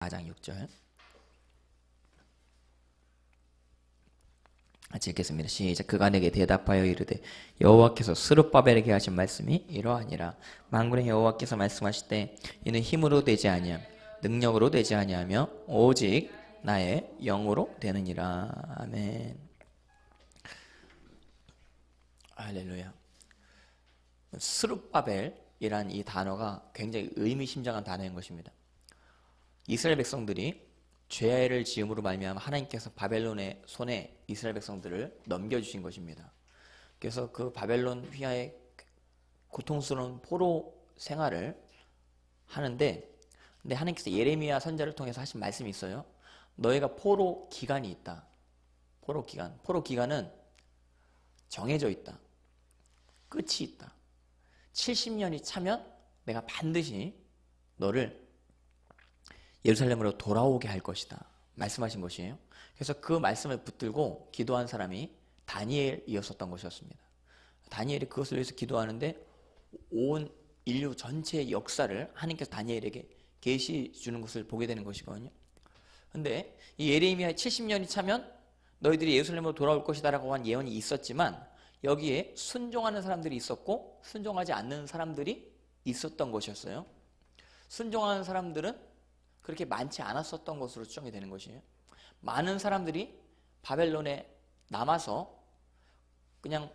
4장 6절 같이 읽겠습니다. 시작. 그가 내게 대답하여 이르되 여호와께서 스룹바벨에게 하신 말씀이 이러하니라. 만군의 여호와께서 말씀하실 때 이는 힘으로 되지 아니함 능력으로 되지 아니하며 오직 나의 영으로 되느니라. 아멘. 할렐루야. 스룹바벨이란 이 단어가 굉장히 의미심장한 단어인 것입니다. 이스라엘 백성들이 죄를 지음으로 말미암아 하나님께서 바벨론의 손에 이스라엘 백성들을 넘겨주신 것입니다. 그래서 그 바벨론 휘하의 고통스러운 포로 생활을 하는데 근데 하나님께서 예레미야 선자를 통해서 하신 말씀이 있어요. 너희가 포로 기간이 있다. 포로 기간. 포로 기간은 정해져 있다. 끝이 있다. 70년이 차면 내가 반드시 너를 예루살렘으로 돌아오게 할 것이다. 말씀하신 것이에요. 그래서 그 말씀을 붙들고 기도한 사람이 다니엘이었었던 것이었습니다. 다니엘이 그것을 위해서 기도하는데 온 인류 전체의 역사를 하나님께서 다니엘에게 계시 주는 것을 보게 되는 것이거든요. 근데 이 예레미야 70년이 차면 너희들이 예루살렘으로 돌아올 것이다라고 한 예언이 있었지만 여기에 순종하는 사람들이 있었고 순종하지 않는 사람들이 있었던 것이었어요. 순종하는 사람들은 그렇게 많지 않았었던 것으로 추정이 되는 것이에요. 많은 사람들이 바벨론에 남아서 그냥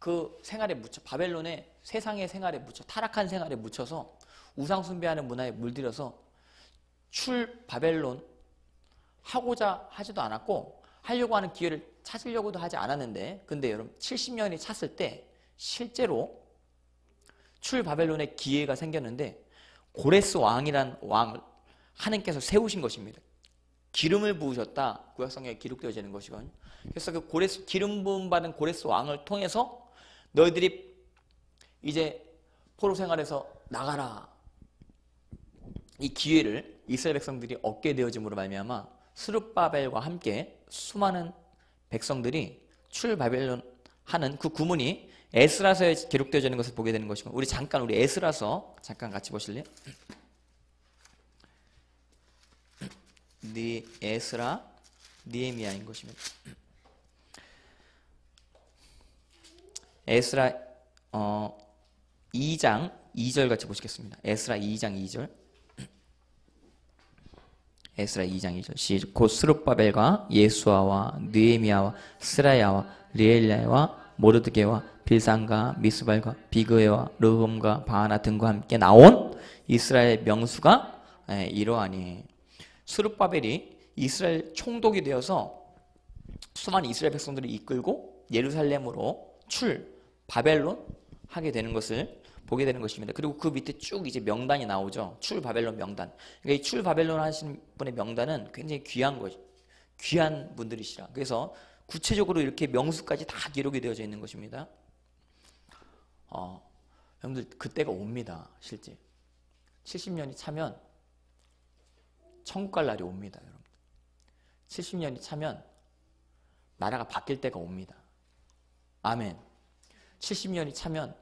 그 생활에 묻혀 바벨론의 세상의 생활에 묻혀 타락한 생활에 묻혀서 우상 숭배하는 문화에 물들여서 출 바벨론 하고자 하지도 않았고 하려고 하는 기회를 찾으려고도 하지 않았는데 근데 여러분 70년이 찼을 때 실제로 출 바벨론의 기회가 생겼는데 고레스 왕이란 왕을 하나님께서 세우신 것입니다. 기름을 부으셨다. 구약성경에 기록되어지는 는 것이거든요. 그래서 그 고레스 기름 부음 받은 고레스 왕을 통해서 너희들이 이제 포로 생활에서 나가라. 이 기회를 이스라엘 백성들이 얻게 되어짐으로 말미암아 스룹바벨과 함께 수많은 백성들이 출바벨론 하는 그 구문이 에스라서에 기록되어지는 것을 보게 되는 것이고 우리 잠깐 우리 에스라서 잠깐 같이 보실래요? 니 에스라 니에미아인 것입니다. 에스라 어 2장 2절 같이 보시겠습니다. 에스라 2장 2절. 에스라 2장 2절. 시작. 곧 스룹바벨과 예수아와 느에미아와 스라야와 리엘야와 모르드게와 빌산과 미스발과 비그에와 르흠과 바하나 등과 함께 나온 이스라엘 명수가 예, 이러하니 스룹바벨이 이스라엘 총독이 되어서 수많은 이스라엘 백성들을 이끌고 예루살렘으로 출 바벨론 하게 되는 것을 보게 되는 것입니다. 그리고 그 밑에 쭉 이제 명단이 나오죠. 출 바벨론 명단. 그러니까 이출 바벨론 하신 분의 명단은 굉장히 귀한 것, 귀한 분들이시라. 그래서 구체적으로 이렇게 명수까지 다 기록이 되어져 있는 것입니다. 어, 여러분들 그때가 옵니다. 실제 70년이 차면 천국 갈 날이 옵니다, 여러분. 70년이 차면 나라가 바뀔 때가 옵니다. 아멘. 70년이 차면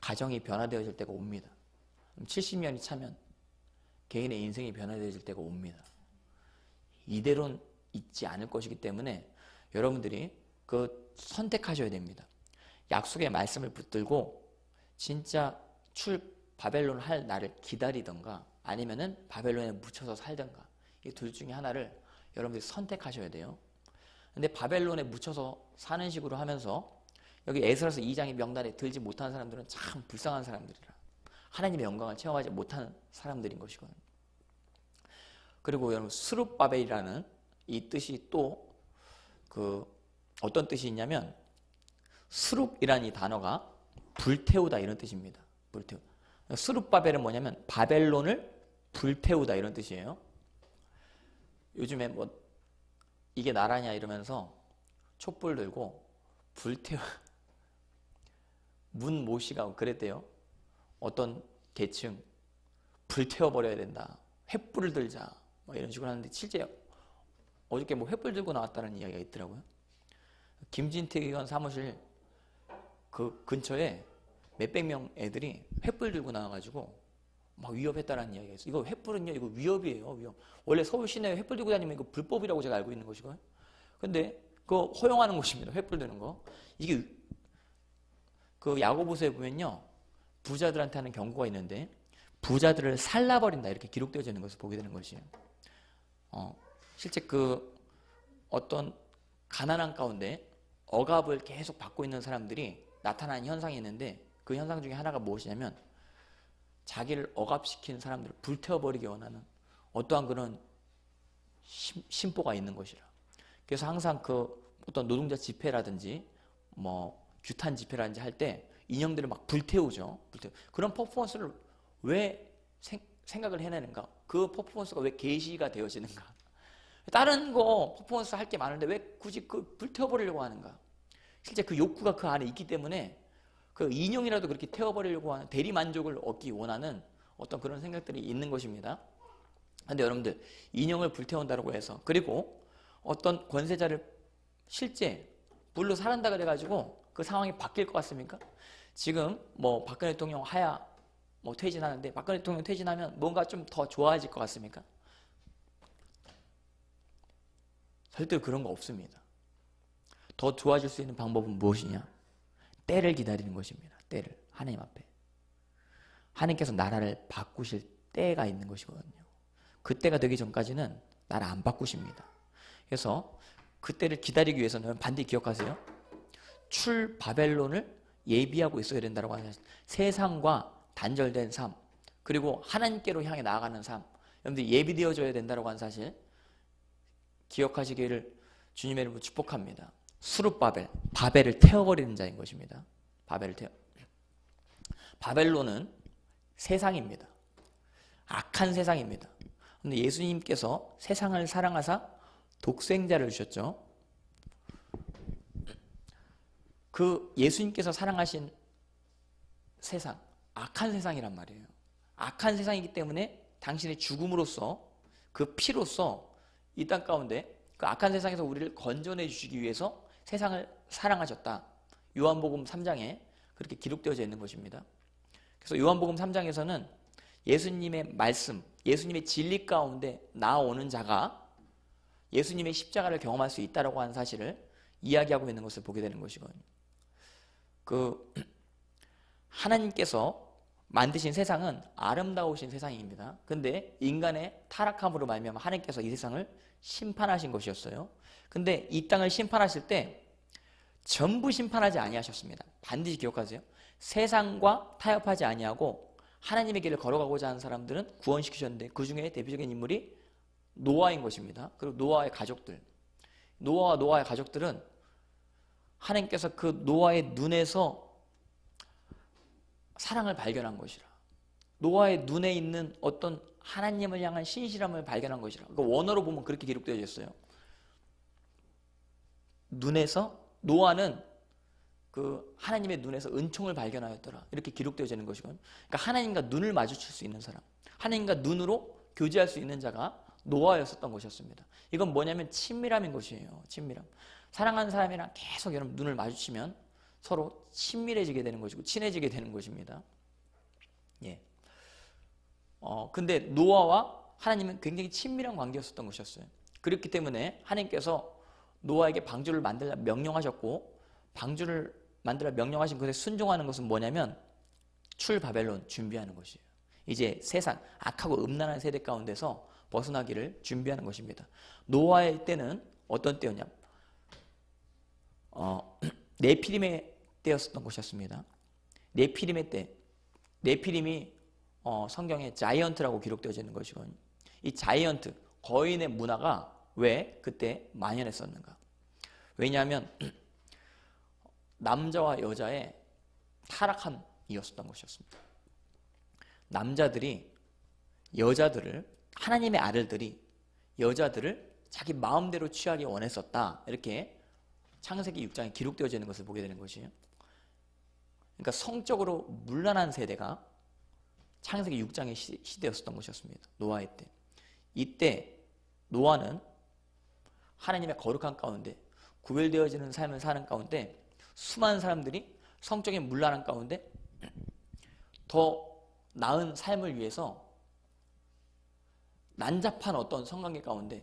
가정이 변화되어질 때가 옵니다. 70년이 차면 개인의 인생이 변화되어질 때가 옵니다. 이대로는 있지 않을 것이기 때문에 여러분들이 그 선택하셔야 됩니다. 약속의 말씀을 붙들고 진짜 출 바벨론 할 날을 기다리던가 아니면은 바벨론에 묻혀서 살든가 이 둘 중에 하나를 여러분들이 선택하셔야 돼요. 근데 바벨론에 묻혀서 사는 식으로 하면서 여기 에스라서 2장의 명단에 들지 못한 사람들은 참 불쌍한 사람들이라. 하나님의 영광을 체험하지 못한 사람들인 것이거든요. 그리고 여러분 스룹바벨이라는 이 뜻이 또 그 어떤 뜻이 있냐면 스룹이라는 이 단어가 불태우다 이런 뜻입니다. 불태우. 스룹바벨은 뭐냐면 바벨론을 불태우다 이런 뜻이에요. 요즘에 뭐 이게 나라냐 이러면서 촛불 들고 불태워 문 모시가 그랬대요. 어떤 계층 불태워 버려야 된다. 횃불을 들자. 뭐 이런 식으로 하는데 실제 어저께 뭐 횃불 들고 나왔다는 이야기가 있더라고요. 김진택 의원 사무실 그 근처에 몇백 명 애들이 횃불 들고 나와가지고 막 위협했다는 이야기가 있어요. 이거 횃불은요, 이거 위협이에요, 위협. 원래 서울 시내에 횃불 들고 다니면 이거 불법이라고 제가 알고 있는 것이고요. 근데 그거 허용하는 것입니다. 횃불 드는 거. 이게 그 야고보서에 보면요. 부자들한테 하는 경고가 있는데 부자들을 살라버린다 이렇게 기록되어져 있는 것을 보게 되는 것이에요. 어, 실제 그 어떤 가난한 가운데 억압을 계속 받고 있는 사람들이 나타나는 현상이 있는데 그 현상 중에 하나가 무엇이냐면 자기를 억압시키는 사람들을 불태워버리기 원하는 어떠한 그런 심, 심보가 있는 것이라. 그래서 항상 그 어떤 노동자 집회라든지 뭐 규탄 집회라든지 할 때 인형들을 막 불태우죠. 불태우. 그런 퍼포먼스를 왜 생, 생각을 해내는가? 그 퍼포먼스가 왜 게시가 되어지는가? 다른 거 퍼포먼스 할 게 많은데 왜 굳이 그 불태워버리려고 하는가? 실제 그 욕구가 그 안에 있기 때문에 그 인형이라도 그렇게 태워버리려고 하는 대리 만족을 얻기 원하는 어떤 그런 생각들이 있는 것입니다. 근데 여러분들 인형을 불태운다고 해서 그리고 어떤 권세자를 실제 불로 살한다 그래가지고 그 상황이 바뀔 것 같습니까? 지금 뭐 박근혜 대통령 하야 뭐 퇴진하는데 박근혜 대통령 퇴진하면 뭔가 좀 더 좋아질 것 같습니까? 절대 그런 거 없습니다. 더 좋아질 수 있는 방법은 무엇이냐? 때를 기다리는 것입니다. 때를 하나님 앞에 하나님께서 나라를 바꾸실 때가 있는 것이거든요. 그 때가 되기 전까지는 나를 안 바꾸십니다. 그래서 그때를 기다리기 위해서는 반드시 기억하세요. 출 바벨론을 예비하고 있어야 된다고 하는. 세상과 단절된 삶, 그리고 하나님께로 향해 나아가는 삶, 여러분들 예비되어져야 된다고 하는 사실 기억하시기를 주님의 이름으로 축복합니다. 수룹바벨, 바벨을 태워버리는 자인 것입니다. 바벨을 태워. 바벨론은 세상입니다. 악한 세상입니다. 근데 예수님께서 세상을 사랑하사 독생자를 주셨죠. 그 예수님께서 사랑하신 세상, 악한 세상이란 말이에요. 악한 세상이기 때문에 당신의 죽음으로써 그 피로써 이 땅 가운데 그 악한 세상에서 우리를 건져내 주시기 위해서 세상을 사랑하셨다. 요한복음 3장에 그렇게 기록되어져 있는 것입니다. 그래서 요한복음 3장에서는 예수님의 말씀, 예수님의 진리 가운데 나오는 자가 예수님의 십자가를 경험할 수 있다라고 하는 사실을 이야기하고 있는 것을 보게 되는 것이거든요. 그 하나님께서 만드신 세상은 아름다우신 세상입니다. 근데 인간의 타락함으로 말미암아 하나님께서 이 세상을 심판하신 것이었어요. 근데 이 땅을 심판하실 때 전부 심판하지 아니하셨습니다. 반드시 기억하세요. 세상과 타협하지 아니하고 하나님의 길을 걸어가고자 하는 사람들은 구원시키셨는데 그 중에 대표적인 인물이 노아인 것입니다. 그리고 노아의 가족들. 노아와 노아의 가족들은 하나님께서 그 노아의 눈에서 사랑을 발견한 것이라. 노아의 눈에 있는 어떤 하나님을 향한 신실함을 발견한 것이라. 그 원어로 보면 그렇게 기록되어 있어요. 눈에서 노아는 그 하나님의 눈에서 은총을 발견하였더라. 이렇게 기록되어지는 것이거든요. 그러니까 하나님과 눈을 마주칠 수 있는 사람, 하나님과 눈으로 교제할 수 있는 자가 노아였었던 것이었습니다. 이건 뭐냐면 친밀함인 것이에요. 친밀함. 사랑하는 사람이랑 계속 여러분 눈을 마주치면 서로 친밀해지게 되는 것이고 친해지게 되는 것입니다. 예. 어, 근데 노아와 하나님은 굉장히 친밀한 관계였었던 것이었어요. 그렇기 때문에 하나님께서 노아에게 방주를 만들라 명령하셨고 방주를 만들라 명령하신 것에 순종하는 것은 뭐냐면 출 바벨론 준비하는 것이에요. 이제 세상 악하고 음란한 세대 가운데서 벗어나기를 준비하는 것입니다. 노아의 때는 어떤 때였냐? 어, 네피림의 때였었던 것이었습니다. 네피림의 때, 네피림이 어, 성경에 자이언트라고 기록되어져 있는 것이거든요. 이 자이언트, 거인의 문화가 왜 그때 만연했었는가? 왜냐하면 남자와 여자의 타락함이었었던 것이었습니다. 남자들이 여자들을 하나님의 아들들이 여자들을 자기 마음대로 취하기 원했었다. 이렇게 창세기 6장에 기록되어져 있는 것을 보게 되는 것이에요. 그러니까 성적으로 물란한 세대가 창세기 6장의 시대였었던 것이었습니다. 노아의 때. 이때 노아는 하나님의 거룩한 가운데 구별되어지는 삶을 사는 가운데 수많은 사람들이 성적인 물란한 가운데 더 나은 삶을 위해서 난잡한 어떤 성관계 가운데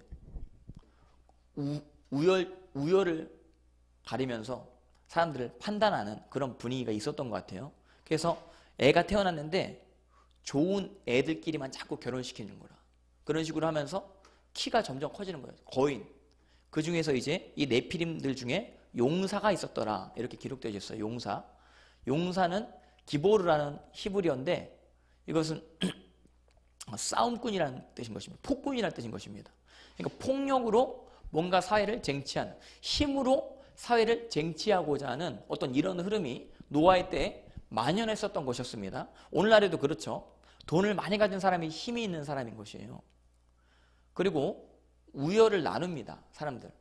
우, 우열, 우열을 가리면서 사람들을 판단하는 그런 분위기가 있었던 것 같아요. 그래서 애가 태어났는데 좋은 애들끼리만 자꾸 결혼시키는 거라. 그런 식으로 하면서 키가 점점 커지는 거예요. 거인. 그 중에서 이제 이 네피림들 중에 용사가 있었더라. 이렇게 기록되어 있어요. 용사. 용사는 기보르라는 히브리어인데 이것은 싸움꾼이라는 뜻인 것입니다. 폭군이라는 뜻인 것입니다. 그러니까 폭력으로 뭔가 사회를 쟁취하는 힘으로 사회를 쟁취하고자 하는 어떤 이런 흐름이 노아의 때에 만연했었던 것이었습니다. 오늘날에도 그렇죠. 돈을 많이 가진 사람이 힘이 있는 사람인 것이에요. 그리고 우열을 나눕니다. 사람들.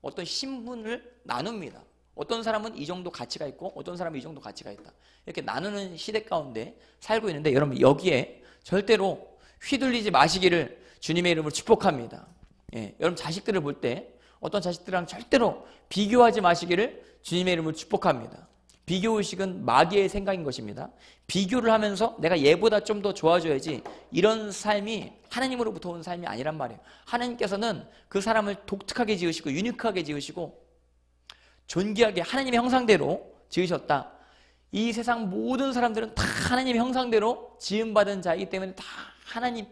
어떤 신분을 나눕니다. 어떤 사람은 이 정도 가치가 있고 어떤 사람은 이 정도 가치가 있다. 이렇게 나누는 시대 가운데 살고 있는데 여러분 여기에 절대로 휘둘리지 마시기를 주님의 이름으로 축복합니다. 예, 여러분 자식들을 볼 때 어떤 자식들이랑 절대로 비교하지 마시기를 주님의 이름으로 축복합니다. 비교의식은 마귀의 생각인 것입니다. 비교를 하면서 내가 얘보다 좀 더 좋아져야지 이런 삶이 하나님으로부터 온 삶이 아니란 말이에요. 하나님께서는 그 사람을 독특하게 지으시고 유니크하게 지으시고 존귀하게 하나님의 형상대로 지으셨다. 이 세상 모든 사람들은 다 하나님의 형상대로 지음받은 자이기 때문에 다 하나님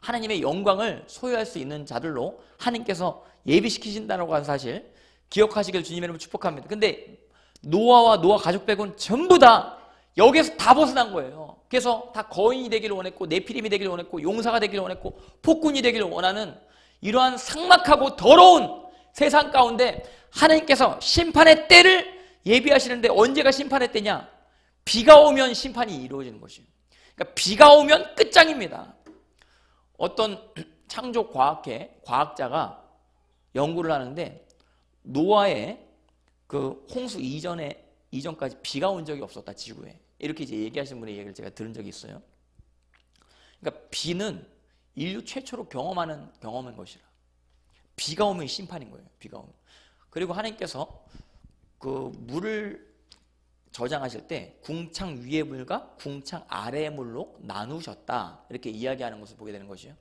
하나님의 영광을 소유할 수 있는 자들로 하나님께서 예비시키신다고 하는 사실 기억하시길 주님의 이름으로 축복합니다. 근데 노아와 노아 가족 빼고는 전부 다 여기에서 다 벗어난 거예요. 그래서 다 거인이 되기를 원했고 네피림이 되기를 원했고 용사가 되기를 원했고 폭군이 되기를 원하는 이러한 삭막하고 더러운 세상 가운데 하나님께서 심판의 때를 예비하시는데 언제가 심판의 때냐? 비가 오면 심판이 이루어지는 것이에요. 그러니까 비가 오면 끝장입니다. 어떤 창조 과학회 과학자가 연구를 하는데 노아의 그 홍수 이전에 이전까지 비가 온 적이 없었다 지구에 이렇게 이제 얘기하신 분의 얘기를 제가 들은 적이 있어요. 그러니까 비는 인류 최초로 경험하는 경험인 것이라. 비가 오면 심판인 거예요. 비가 오면. 그리고 하나님께서 그 물을 저장하실 때 궁창 위의 물과 궁창 아래의 물로 나누셨다. 이렇게 이야기하는 것을 보게 되는 것이에요.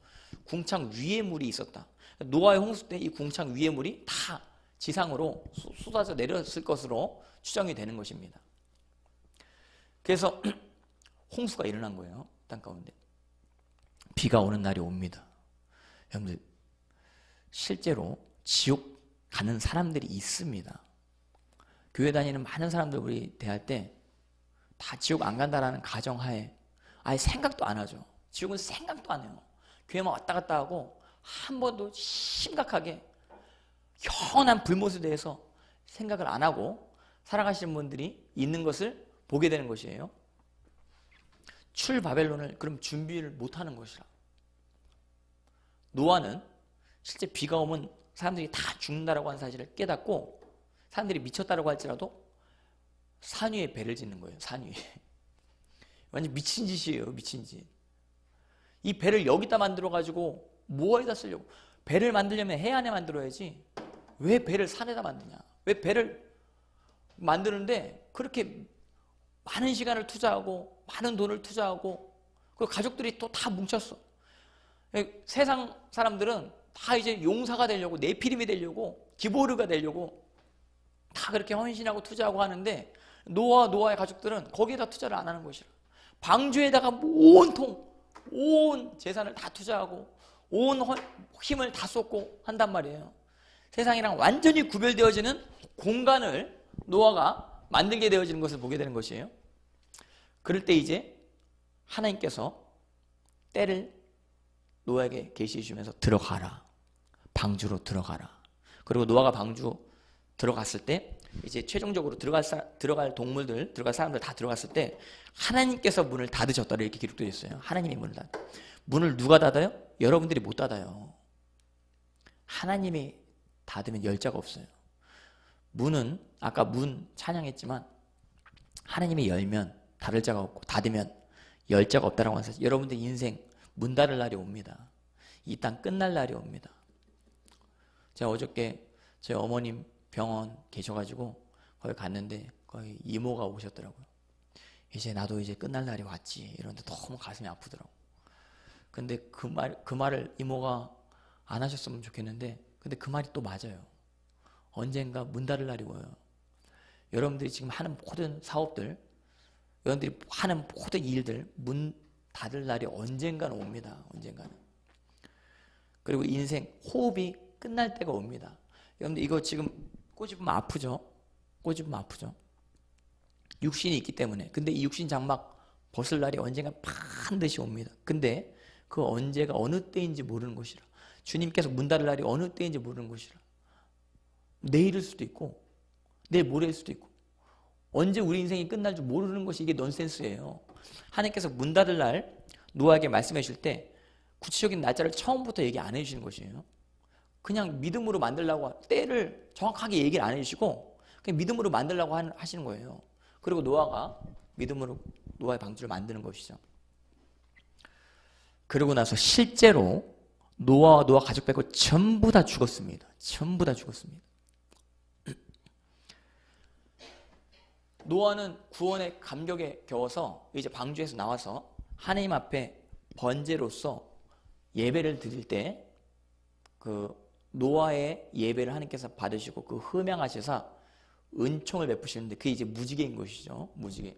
궁창 위의 물이 있었다. 노아의 홍수 때 이 궁창 위의 물이 다 지상으로 쏟아져 내렸을 것으로 추정이 되는 것입니다. 그래서 홍수가 일어난 거예요. 땅 가운데. 비가 오는 날이 옵니다. 여러분들 실제로 지옥 가는 사람들이 있습니다. 교회 다니는 많은 사람들 우리 대할 때 다 지옥 안 간다라는 가정하에 아예 생각도 안 하죠. 지옥은 생각도 안 해요. 교회만 왔다 갔다 하고 한 번도 심각하게 현한 불못에 대해서 생각을 안 하고 살아가시는 분들이 있는 것을 보게 되는 것이에요. 출 바벨론을 그럼 준비를 못 하는 것이라. 노아는 실제 비가 오면 사람들이 다 죽는다라고 하는 사실을 깨닫고 사람들이 미쳤다라고 할지라도 산 위에 배를 짓는 거예요. 산 위에. 완전 미친 짓이에요. 미친 짓. 이 배를 여기다 만들어 가지고 뭐에다 쓰려고? 배를 만들려면 해안에 만들어야지. 왜 배를 산에다 만드냐? 왜 배를 만드는데 그렇게 많은 시간을 투자하고 많은 돈을 투자하고 그 가족들이 또 다 뭉쳤어. 세상 사람들은 다 이제 용사가 되려고 네피림이 되려고 기보르가 되려고 다 그렇게 헌신하고 투자하고 하는데 노아 노아의 가족들은 거기에다 투자를 안 하는 것이라. 방주에다가 온통 온 재산을 다 투자하고 온 힘을 다 쏟고 한단 말이에요. 세상이랑 완전히 구별되어지는 공간을 노아가 만들게 되어지는 것을 보게 되는 것이에요. 그럴 때 이제 하나님께서 때를 노아에게 계시해 주면서 들어가라. 방주로 들어가라. 그리고 노아가 방주 들어갔을 때 이제 최종적으로 들어갈 사, 들어갈 동물들, 들어갈 사람들 다 들어갔을 때 하나님께서 문을 닫으셨다 이렇게 기록되어 있어요. 하나님이 문을 닫. 문을 누가 닫아요? 여러분들이 못 닫아요. 하나님이 닫으면 열자가 없어요. 문은 아까 문 찬양했지만 하나님이 열면 닫을 자가 없고 닫으면 열 자가 없다라고 하는 사실. 여러분들 인생 문 닫을 날이 옵니다. 이 땅 끝날 날이 옵니다. 제가 어저께 제 어머님 병원 계셔가지고 거기 갔는데 거기 이모가 오셨더라고요. 이제 나도 이제 끝날 날이 왔지. 이런데 너무 가슴이 아프더라고. 근데 그 말, 그 말을 이모가 안 하셨으면 좋겠는데, 근데 그 말이 또 맞아요. 언젠가 문 닫을 날이 와요. 여러분들이 지금 하는 모든 사업들, 여러분들이 하는 모든 일들, 문 닫을 날이 언젠가는 옵니다. 언젠가는. 그리고 인생, 호흡이 끝날 때가 옵니다. 여러분들 이거 지금 꼬집으면 아프죠? 꼬집으면 아프죠? 육신이 있기 때문에. 근데 이 육신 장막 벗을 날이 언젠가 반드시 옵니다. 근데 그 언제가 어느 때인지 모르는 것이라. 주님께서 문 닫을 날이 어느 때인지 모르는 것이라. 내일일 수도 있고, 내일 모레일 수도 있고, 언제 우리 인생이 끝날 줄 모르는 것이 이게 넌센스예요. 하나님께서 문 닫을 날 노아에게 말씀해 주실 때 구체적인 날짜를 처음부터 얘기 안 해주시는 것이에요. 그냥 믿음으로 만들라고 때를 정확하게 얘기를 안 해주시고 그냥 믿음으로 만들라고 하시는 거예요. 그리고 노아가 믿음으로 노아의 방주를 만드는 것이죠. 그러고 나서 실제로 노아와 노아 가족 빼고 전부 다 죽었습니다. 전부 다 죽었습니다. 노아는 구원의 감격에 겨워서 이제 방주에서 나와서 하나님 앞에 번제로서 예배를 드릴 때 그 노아의 예배를 하나님께서 받으시고 그 흠양하셔서 은총을 베푸시는데 그게 이제 무지개인 것이죠. 무지개.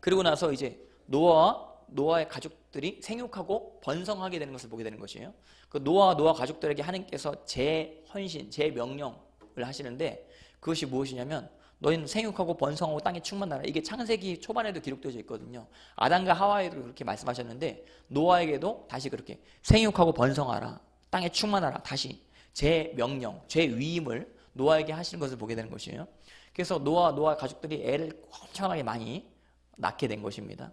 그리고 나서 이제 노아와 노아의 가족들이 생육하고 번성하게 되는 것을 보게 되는 것이에요. 그 노아와 노아 가족들에게 하나님께서 제 헌신, 제 명령을 하시는데 그것이 무엇이냐면 너희는 생육하고 번성하고 땅에 충만하라. 이게 창세기 초반에도 기록되어 있거든요. 아담과 하와에도 그렇게 말씀하셨는데 노아에게도 다시 그렇게 생육하고 번성하라. 땅에 충만하라. 다시 제 명령, 제 위임을 노아에게 하시는 것을 보게 되는 것이에요. 그래서 노아 노아 가족들이 애를 엄청나게 많이 낳게 된 것입니다.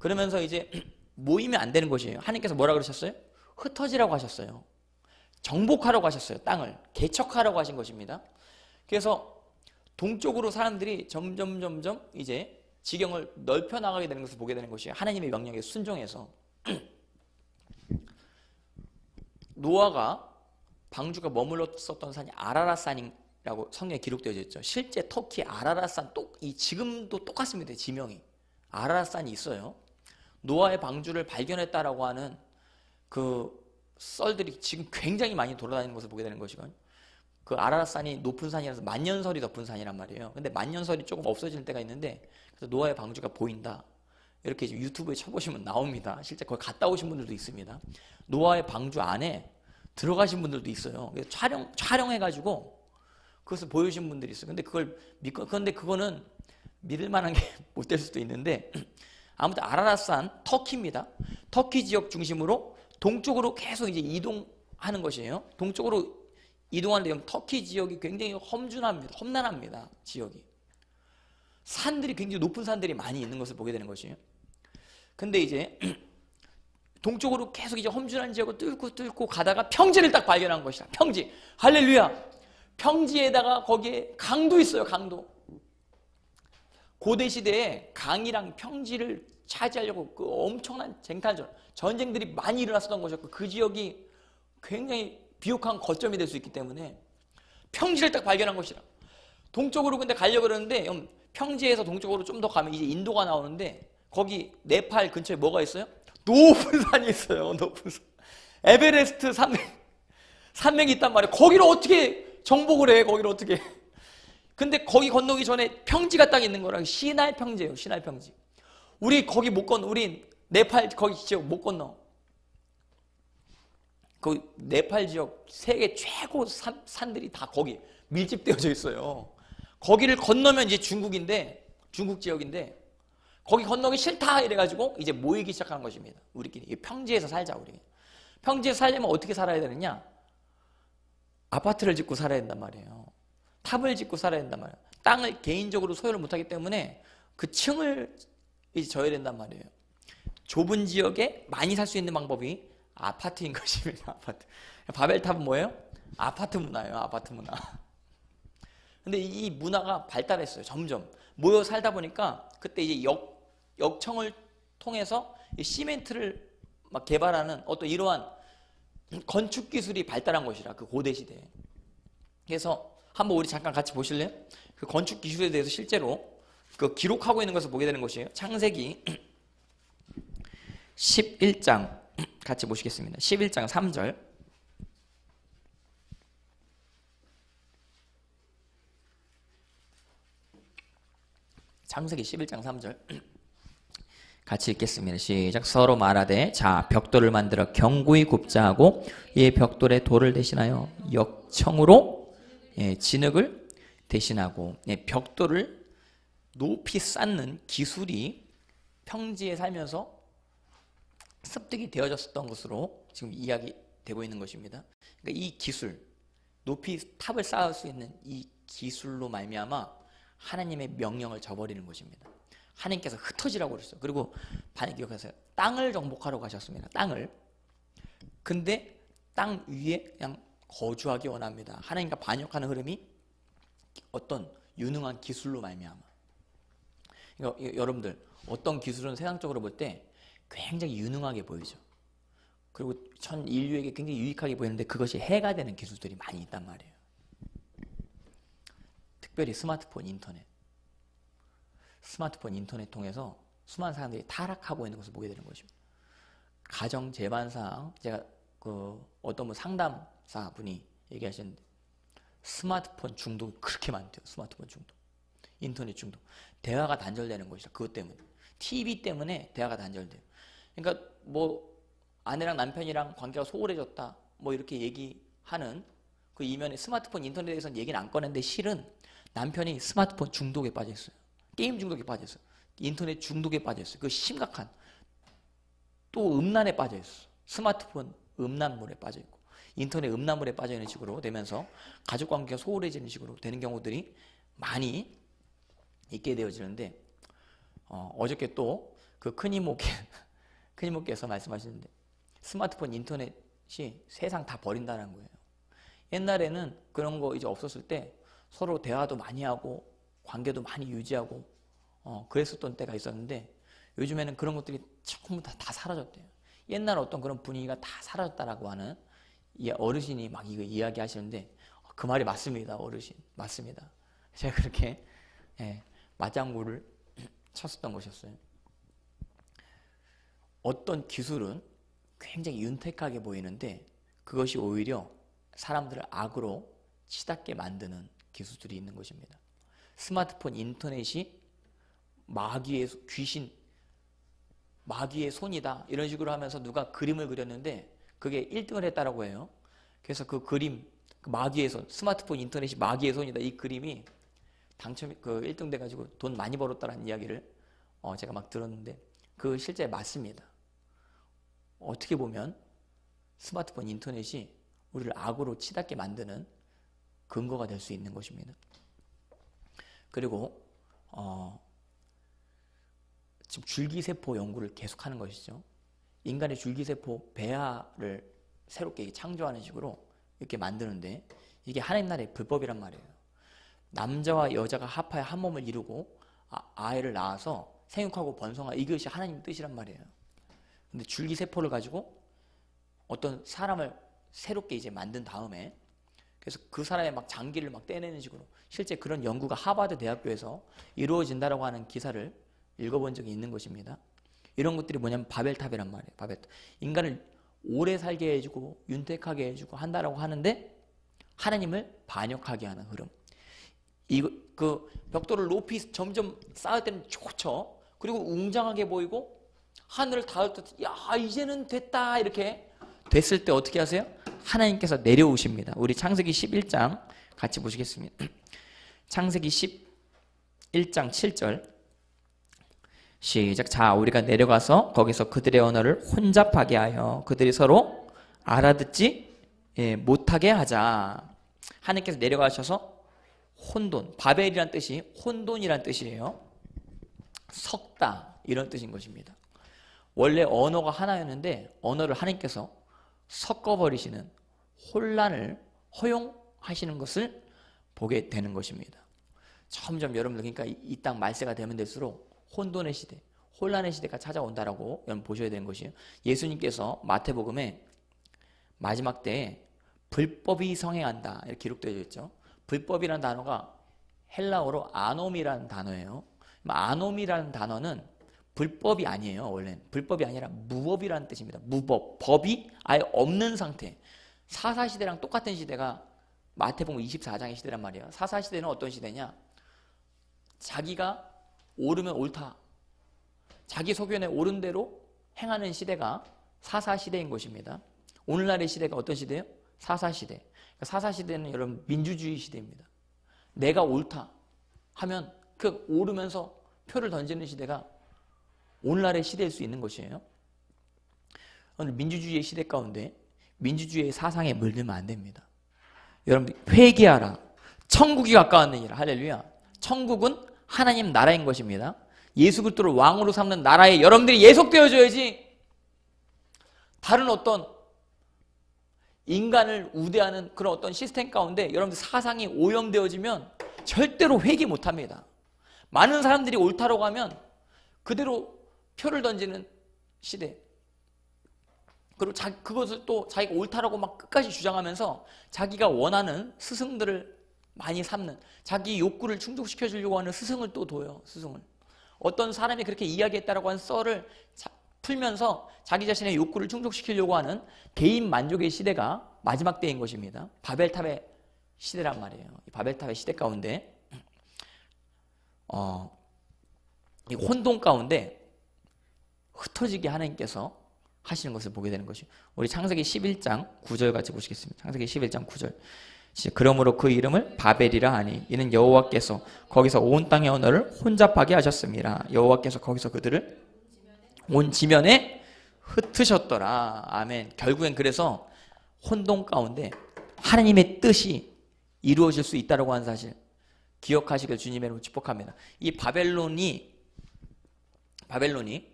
그러면서 이제 모이면 안 되는 것이에요. 하나님께서 뭐라 그러셨어요? 흩어지라고 하셨어요. 정복하라고 하셨어요. 땅을 개척하라고 하신 것입니다. 그래서 동쪽으로 사람들이 점점 점점 이제 지경을 넓혀 나가게 되는 것을 보게 되는 것이에요. 하나님의 명령에 순종해서 노아가 방주가 머물렀었던 산이 아라라 산이라고 성경에 기록되어 있죠. 실제 터키 아라라산 똑이 지금도 똑같습니다. 지명이 아라라 산이 있어요. 노아의 방주를 발견했다라고 하는 그 썰들이 지금 굉장히 많이 돌아다니는 것을 보게 되는 것이거든요. 그 아라라산이 높은 산이라서 만년설이 덮은 산이란 말이에요. 근데 만년설이 조금 없어지는 때가 있는데 그래서 노아의 방주가 보인다. 이렇게 유튜브에 쳐보시면 나옵니다. 실제 거기 갔다 오신 분들도 있습니다. 노아의 방주 안에 들어가신 분들도 있어요. 촬영 촬영해가지고 그것을 보여주신 분들이 있어요. 근데 그걸 믿고 그런데 그거는 믿을 만한 게 못 될 수도 있는데 아무튼 아라라산 터키입니다. 터키 지역 중심으로 동쪽으로 계속 이제 이동하는 것이에요. 동쪽으로 이동하는데 터키 지역이 굉장히 험준합니다. 험난합니다. 지역이. 산들이 굉장히 높은 산들이 많이 있는 것을 보게 되는 것이에요. 근데 이제 동쪽으로 계속 이제 험준한 지역을 뚫고 뚫고 가다가 평지를 딱 발견한 것이다. 평지. 할렐루야. 평지에다가 거기에 강도 있어요. 강도. 고대 시대에 강이랑 평지를 차지하려고 그 엄청난 쟁탈전, 전쟁들이 많이 일어났었던 것이었고 그 지역이 굉장히 비옥한 거점이 될 수 있기 때문에 평지를 딱 발견한 것이라. 동쪽으로 근데 가려고 그러는데 평지에서 동쪽으로 좀 더 가면 이제 인도가 나오는데 거기 네팔 근처에 뭐가 있어요? 높은 산이 있어요. 높은 산. 에베레스트 산맥 산맥이 있단 말이에요. 거기를 어떻게 정복을 해? 거기를 어떻게? 근데 거기 건너기 전에 평지가 딱 있는 거랑 시날 평지예요. 시날 평지. 우리 거기 못 건너. 우리 네팔 거기 지역 못 건너. 그 네팔 지역 세계 최고 산, 산들이 다 거기 밀집되어져 있어요. 거기를 건너면 이제 중국인데 중국 지역인데 거기 건너기 싫다 이래가지고 이제 모이기 시작하는 것입니다. 우리끼리 평지에서 살자 우리. 평지에서 살려면 어떻게 살아야 되느냐? 아파트를 짓고 살아야 된단 말이에요. 탑을 짓고 살아야 된단 말이에요. 땅을 개인적으로 소유를 못하기 때문에 그 층을 이제 져야 된단 말이에요. 좁은 지역에 많이 살 수 있는 방법이 아파트인 것입니다. 아파트. 바벨탑은 뭐예요? 아파트 문화예요. 아파트 문화. 근데 이 문화가 발달했어요. 점점 모여 살다 보니까 그때 이제 역 역청을 통해서 시멘트를 막 개발하는 어떤 이러한 건축 기술이 발달한 것이라 그 고대 시대에. 그래서 한번 우리 잠깐 같이 보실래요? 그 건축 기술에 대해서 실제로 그 기록하고 있는 것을 보게 되는 것이에요. 창세기 11장 같이 보시겠습니다. 11장 3절. 창세기 11장 3절. 같이 읽겠습니다. 시작. 서로 말하되 자 벽돌을 만들어 견고히 굽자 하고 이 벽돌에 돌을 대신하여 역청으로 예, 진흙을 대신하고 예, 벽돌을 높이 쌓는 기술이 평지에 살면서 습득이 되어졌었던 것으로 지금 이야기되고 있는 것입니다. 그러니까 이 기술, 높이 탑을 쌓을 수 있는 이 기술로 말미암아 하나님의 명령을 저버리는 것입니다. 하나님께서 흩어지라고 그랬어요. 그리고 반에 기억하세요. 땅을 정복하러 가셨습니다. 땅을. 근데 땅 위에 그냥 거주하기 원합니다. 하나님과 반역하는 흐름이 어떤 유능한 기술로 말미암아. 그러니까 여러분들 어떤 기술은 세상적으로 볼 때 굉장히 유능하게 보이죠. 그리고 전 인류에게 굉장히 유익하게 보이는데 그것이 해가 되는 기술들이 많이 있단 말이에요. 특별히 스마트폰, 인터넷. 스마트폰, 인터넷 통해서 수많은 사람들이 타락하고 있는 것을 보게 되는 것입니다. 가정 재반상 제가 그 어떤 뭐 상담 사 분이 얘기하셨는데 스마트폰 중독이 그렇게 많대요. 스마트폰 중독. 인터넷 중독. 대화가 단절되는 것이다. 그것 때문에. TV 때문에 대화가 단절돼요. 그러니까 뭐 아내랑 남편이랑 관계가 소홀해졌다. 뭐 이렇게 얘기하는 그 이면에 스마트폰 인터넷에 대해서는 얘기는 안 꺼냈는데 실은 남편이 스마트폰 중독에 빠져 있어요. 게임 중독에 빠져 있어요. 인터넷 중독에 빠져 있어요. 그 심각한 또 음란에 빠져 있어. 스마트폰 음란물에 빠져 있고 인터넷 음란물에 빠져 있는 식으로 되면서 가족 관계가 소홀해지는 식으로 되는 경우들이 많이 있게 되어지는데 어, 어저께 또 그 큰이모께 큰이모께서 말씀하시는데 스마트폰 인터넷이 세상 다 버린다는 거예요. 옛날에는 그런 거 이제 없었을 때 서로 대화도 많이 하고 관계도 많이 유지하고 어, 그랬었던 때가 있었는데 요즘에는 그런 것들이 전부 다, 다 사라졌대요. 옛날 어떤 그런 분위기가 다 사라졌다라고 하는 어르신이 막 이거 이야기하시는데 그 말이 맞습니다. 어르신 맞습니다. 제가 그렇게 예, 맞장구를 쳤었던 것이었어요. 어떤 기술은 굉장히 윤택하게 보이는데 그것이 오히려 사람들을 악으로 치닫게 만드는 기술들이 있는 것입니다. 스마트폰 인터넷이 마귀의 귀신, 마귀의 손이다 이런 식으로 하면서 누가 그림을 그렸는데 그게 1등을 했다라고 해요. 그래서 그 그림, 그 마귀의 손, 스마트폰 인터넷이 마귀의 손이다 이 그림이 당첨 그 1등 돼가지고 돈 많이 벌었다라는 이야기를 어 제가 막 들었는데 그 실제 맞습니다. 어떻게 보면 스마트폰 인터넷이 우리를 악으로 치닫게 만드는 근거가 될 수 있는 것입니다. 그리고 어, 지금 줄기세포 연구를 계속하는 것이죠. 인간의 줄기세포 배아를 새롭게 창조하는 식으로 이렇게 만드는데 이게 하나님 나라의 불법이란 말이에요. 남자와 여자가 합하여 한 몸을 이루고 아, 이를 낳아서 생육하고 번성하 이것이 하나님 뜻이란 말이에요. 근데 줄기세포를 가지고 어떤 사람을 새롭게 이제 만든 다음에 그래서 그 사람의 막 장기를 막 떼내는 식으로 실제 그런 연구가 하버드 대학교에서 이루어진다라고 하는 기사를 읽어본 적이 있는 것입니다. 이런 것들이 뭐냐면 바벨탑이란 말이에요. 바벨탑. 인간을 오래 살게 해주고 윤택하게 해주고 한다라고 하는데 하나님을 반역하게 하는 흐름. 이그 벽돌을 높이 점점 쌓을 때는 좋죠. 그리고 웅장하게 보이고 하늘을 닿을 때, 야 이제는 됐다 이렇게 됐을 때 어떻게 하세요? 하나님께서 내려오십니다. 우리 창세기 11장 같이 보시겠습니다. 창세기 11장 7절 시작. 자 우리가 내려가서 거기서 그들의 언어를 혼잡하게 하여 그들이 서로 알아듣지 예, 못하게 하자. 하나님께서 내려가셔서 혼돈 바벨이란 뜻이 혼돈이란 뜻이에요. 섞다 이런 뜻인 것입니다. 원래 언어가 하나였는데 언어를 하나님께서 섞어버리시는 혼란을 허용하시는 것을 보게 되는 것입니다. 점점 여러분들 그러니까 이 땅 말세가 되면 될수록 혼돈의 시대, 혼란의 시대가 찾아온다라고 여러분 보셔야 되는 것이에요. 예수님께서 마태복음에 마지막 때에 불법이 성행한다 이렇게 기록되어 있죠. 불법이라는 단어가 헬라어로 아놈이라는 단어예요. 아놈이라는 단어는 불법이 아니에요. 원래는 불법이 아니라 무법이라는 뜻입니다. 무법, 법이 아예 없는 상태. 사사 시대랑 똑같은 시대가 마태복음 24장의 시대란 말이에요. 사사 시대는 어떤 시대냐? 자기가 옳으면 옳다. 자기 소견에 옳은 대로 행하는 시대가 사사 시대인 것입니다. 오늘날의 시대가 어떤 시대예요? 사사 시대. 그러니까 사사 시대는 여러분 민주주의 시대입니다. 내가 옳다 하면 그 오르면서 표를 던지는 시대가 오늘날의 시대일 수 있는 것이에요. 오늘 민주주의의 시대 가운데 민주주의의 사상에 물들면 안 됩니다. 여러분 회개하라. 천국이 가까웠느니라. 할렐루야. 천국은 하나님 나라인 것입니다. 예수 그리스도를 왕으로 삼는 나라에 여러분들이 예속되어줘야지 다른 어떤 인간을 우대하는 그런 어떤 시스템 가운데 여러분들 사상이 오염되어지면 절대로 회개 못합니다. 많은 사람들이 옳다라고 하면 그대로 표를 던지는 시대. 그리고 자, 그것을 또 자기가 옳다라고 막 끝까지 주장하면서 자기가 원하는 스승들을 많이 삼는 자기 욕구를 충족시켜 주려고 하는 스승을 또 둬요. 스승을. 어떤 사람이 그렇게 이야기했다라고 한 썰을 자, 풀면서 자기 자신의 욕구를 충족시키려고 하는 개인 만족의 시대가 마지막 때인 것입니다. 바벨탑의 시대란 말이에요. 바벨탑의 시대 가운데 어, 이 혼돈 가운데 흩어지게 하나님께서 하시는 것을 보게 되는 것이요. 우리 창세기 11장 9절 같이 보시겠습니다. 창세기 11장 9절. 그러므로 그 이름을 바벨이라 하니 이는 여호와께서 거기서 온 땅의 언어를 혼잡하게 하셨습니다. 여호와께서 거기서 그들을 온 지면에 흩으셨더라. 아멘. 결국엔 그래서 혼돈 가운데 하나님의 뜻이 이루어질 수 있다라고 하는 사실 기억하시길 주님의 이름으로 축복합니다. 이 바벨론이 바벨론이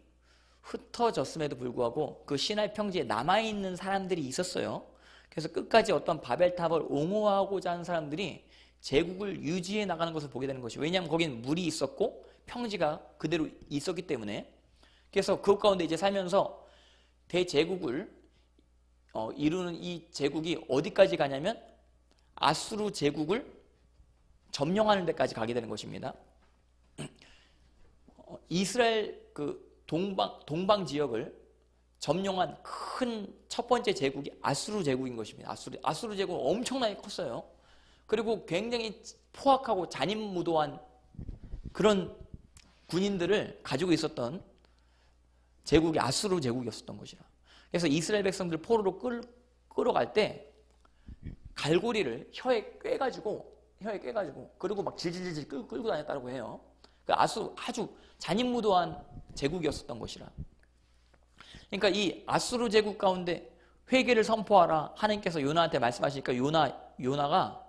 흩어졌음에도 불구하고 그 시나이 평지에 남아 있는 사람들이 있었어요. 그래서 끝까지 어떤 바벨탑을 옹호하고자 하는 사람들이 제국을 유지해 나가는 것을 보게 되는 것이 왜냐하면 거기는 물이 있었고 평지가 그대로 있었기 때문에 그래서 그 가운데 이제 살면서 대제국을 어, 이루는 이 제국이 어디까지 가냐면 아수르 제국을 점령하는 데까지 가게 되는 것입니다. 어, 이스라엘 그 동방 동방 지역을 점령한 큰 첫 번째 제국이 아수르 제국인 것입니다. 아수르 아수르 제국은 엄청나게 컸어요. 그리고 굉장히 포악하고 잔인무도한 그런 군인들을 가지고 있었던 제국이 아수르 제국이었었던 것이라. 그래서 이스라엘 백성들 포로로 끌, 끌어갈 때 갈고리를 혀에 꿰가지고 혀에 꿰가지고 그리고 막 질질질 끌, 끌고 다녔다고 해요. 그 아수 아주 잔인무도한 제국이었었던 것이라. 그러니까 이 아수르 제국 가운데 회개를 선포하라 하나님께서 요나한테 말씀하시니까 요나 요나가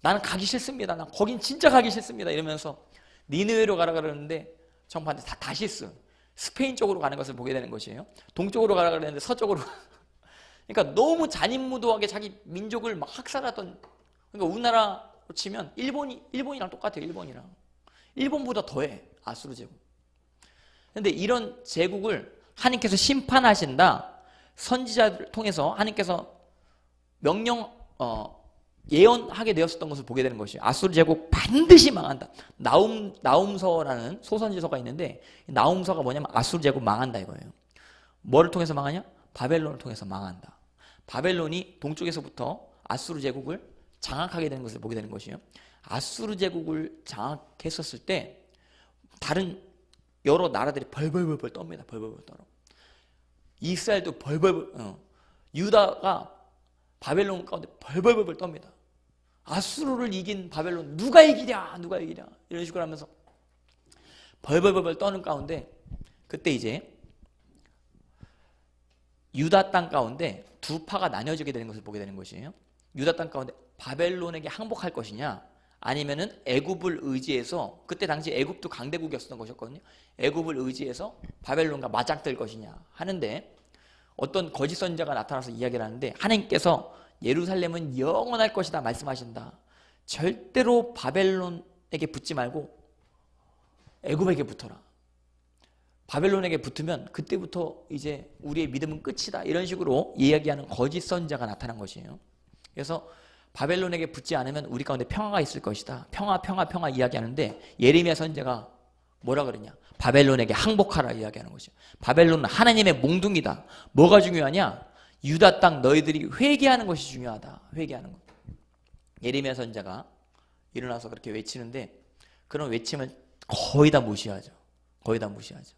나는 가기 싫습니다. 난 거긴 진짜 가기 싫습니다. 이러면서 니느웨로 가라 그러는데 정반대 다 다시스 스페인 쪽으로 가는 것을 보게 되는 것이에요. 동쪽으로 가라 그랬는데 서쪽으로 그러니까 너무 잔인무도하게 자기 민족을 막 학살하던 그러니까 우리나라로 치면 일본이 일본이랑 똑같아요. 일본이랑 일본보다 더해 아수르 제국. 그런데 이런 제국을 하나님께서 심판하신다. 선지자를 통해서 하나님께서 명령 어, 예언하게 되었었던 것을 보게 되는 것이에요. 아수르 제국 반드시 망한다. 나움 나움서라는 소선지서가 있는데 나움서가 뭐냐면 아수르 제국 망한다 이거예요. 뭐를 통해서 망하냐? 바벨론을 통해서 망한다. 바벨론이 동쪽에서부터 아수르 제국을 장악하게 되는 것을 보게 되는 것이에요. 아수르 제국을 장악했었을 때 다른 여러 나라들이 벌벌벌벌 떱니다. 벌벌벌 떨어. 이스라엘도 벌벌벌 어. 유다가 바벨론 가운데 벌벌벌벌 떱니다. 아수르를 이긴 바벨론 누가 이기랴 누가 이기랴 이런 식으로 하면서 벌벌벌벌 떠는 가운데 그때 이제 유다 땅 가운데 두 파가 나뉘어지게 되는 것을 보게 되는 것이에요. 유다 땅 가운데 바벨론에게 항복할 것이냐 아니면은 애굽을 의지해서 그때 당시 애굽도 강대국이었던 것이었거든요. 애굽을 의지해서 바벨론과 맞짱 뜰 것이냐 하는데 어떤 거짓 선자가 나타나서 이야기를 하는데 하나님께서 예루살렘은 영원할 것이다 말씀하신다. 절대로 바벨론에게 붙지 말고 애굽에게 붙어라. 바벨론에게 붙으면 그때부터 이제 우리의 믿음은 끝이다. 이런 식으로 이야기하는 거짓 선자가 나타난 것이에요. 그래서 바벨론에게 붙지 않으면 우리 가운데 평화가 있을 것이다. 평화, 평화, 평화 이야기하는데 예레미야 선제가 뭐라 그러냐? 바벨론에게 항복하라 이야기하는 것이죠. 바벨론은 하나님의 몽둥이다. 뭐가 중요하냐? 유다 땅 너희들이 회개하는 것이 중요하다. 회개하는 것. 예레미야 선자가 일어나서 그렇게 외치는데 그런 외침을 거의 다 무시하죠. 거의 다 무시하죠.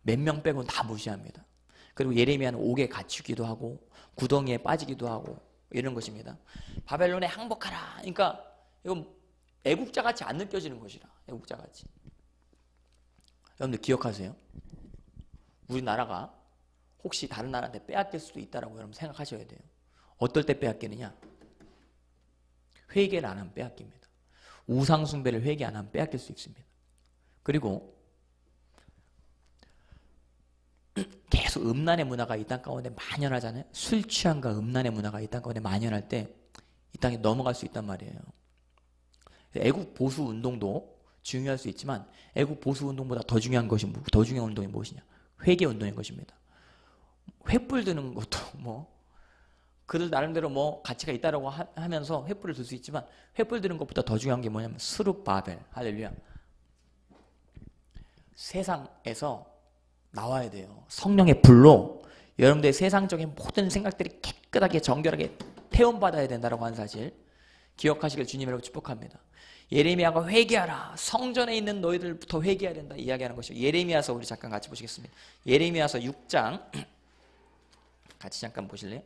몇 명 빼고는 다 무시합니다. 그리고 예레미야는 옥에 갇히기도 하고 구덩이에 빠지기도 하고 이런 것입니다. 바벨론에 항복하라. 그러니까 이건 애국자 같이 안 느껴지는 것이라. 애국자 같이. 여러분들 기억하세요. 우리나라가 혹시 다른 나라한테 빼앗길 수도 있다라고 여러분 생각하셔야 돼요. 어떨 때 빼앗기느냐? 회개를 안 하면 빼앗깁니다. 우상 숭배를 회개 안 하면 빼앗길 수 있습니다. 그리고 계속 음란의 문화가 이 땅 가운데 만연하잖아요. 술 취함과 음란의 문화가 이 땅 가운데 만연할 때 이 땅에 넘어갈 수 있단 말이에요. 애국 보수 운동도 중요할 수 있지만 애국 보수 운동보다 더 중요한 것이 뭐, 더 중요한 운동이 무엇이냐? 회개 운동인 것입니다. 횃불 드는 것도 뭐 그들 나름대로 뭐 가치가 있다라고 하, 면서 횃불을 들 수 있지만 횃불 드는 것보다 더 중요한 게 뭐냐면 스룹 바벨 할렐루야. 세상에서 나와야 돼요. 성령의 불로 여러분들의 세상적인 모든 생각들이 깨끗하게 정결하게 태움받아야 된다고 하는 사실 기억하시길 주님이라고 축복합니다. 예레미야가 회개하라. 성전에 있는 너희들부터 회개해야 된다. 이야기하는 것이요. 예레미야서 우리 잠깐 같이 보시겠습니다. 예레미야서 6장 같이 잠깐 보실래요?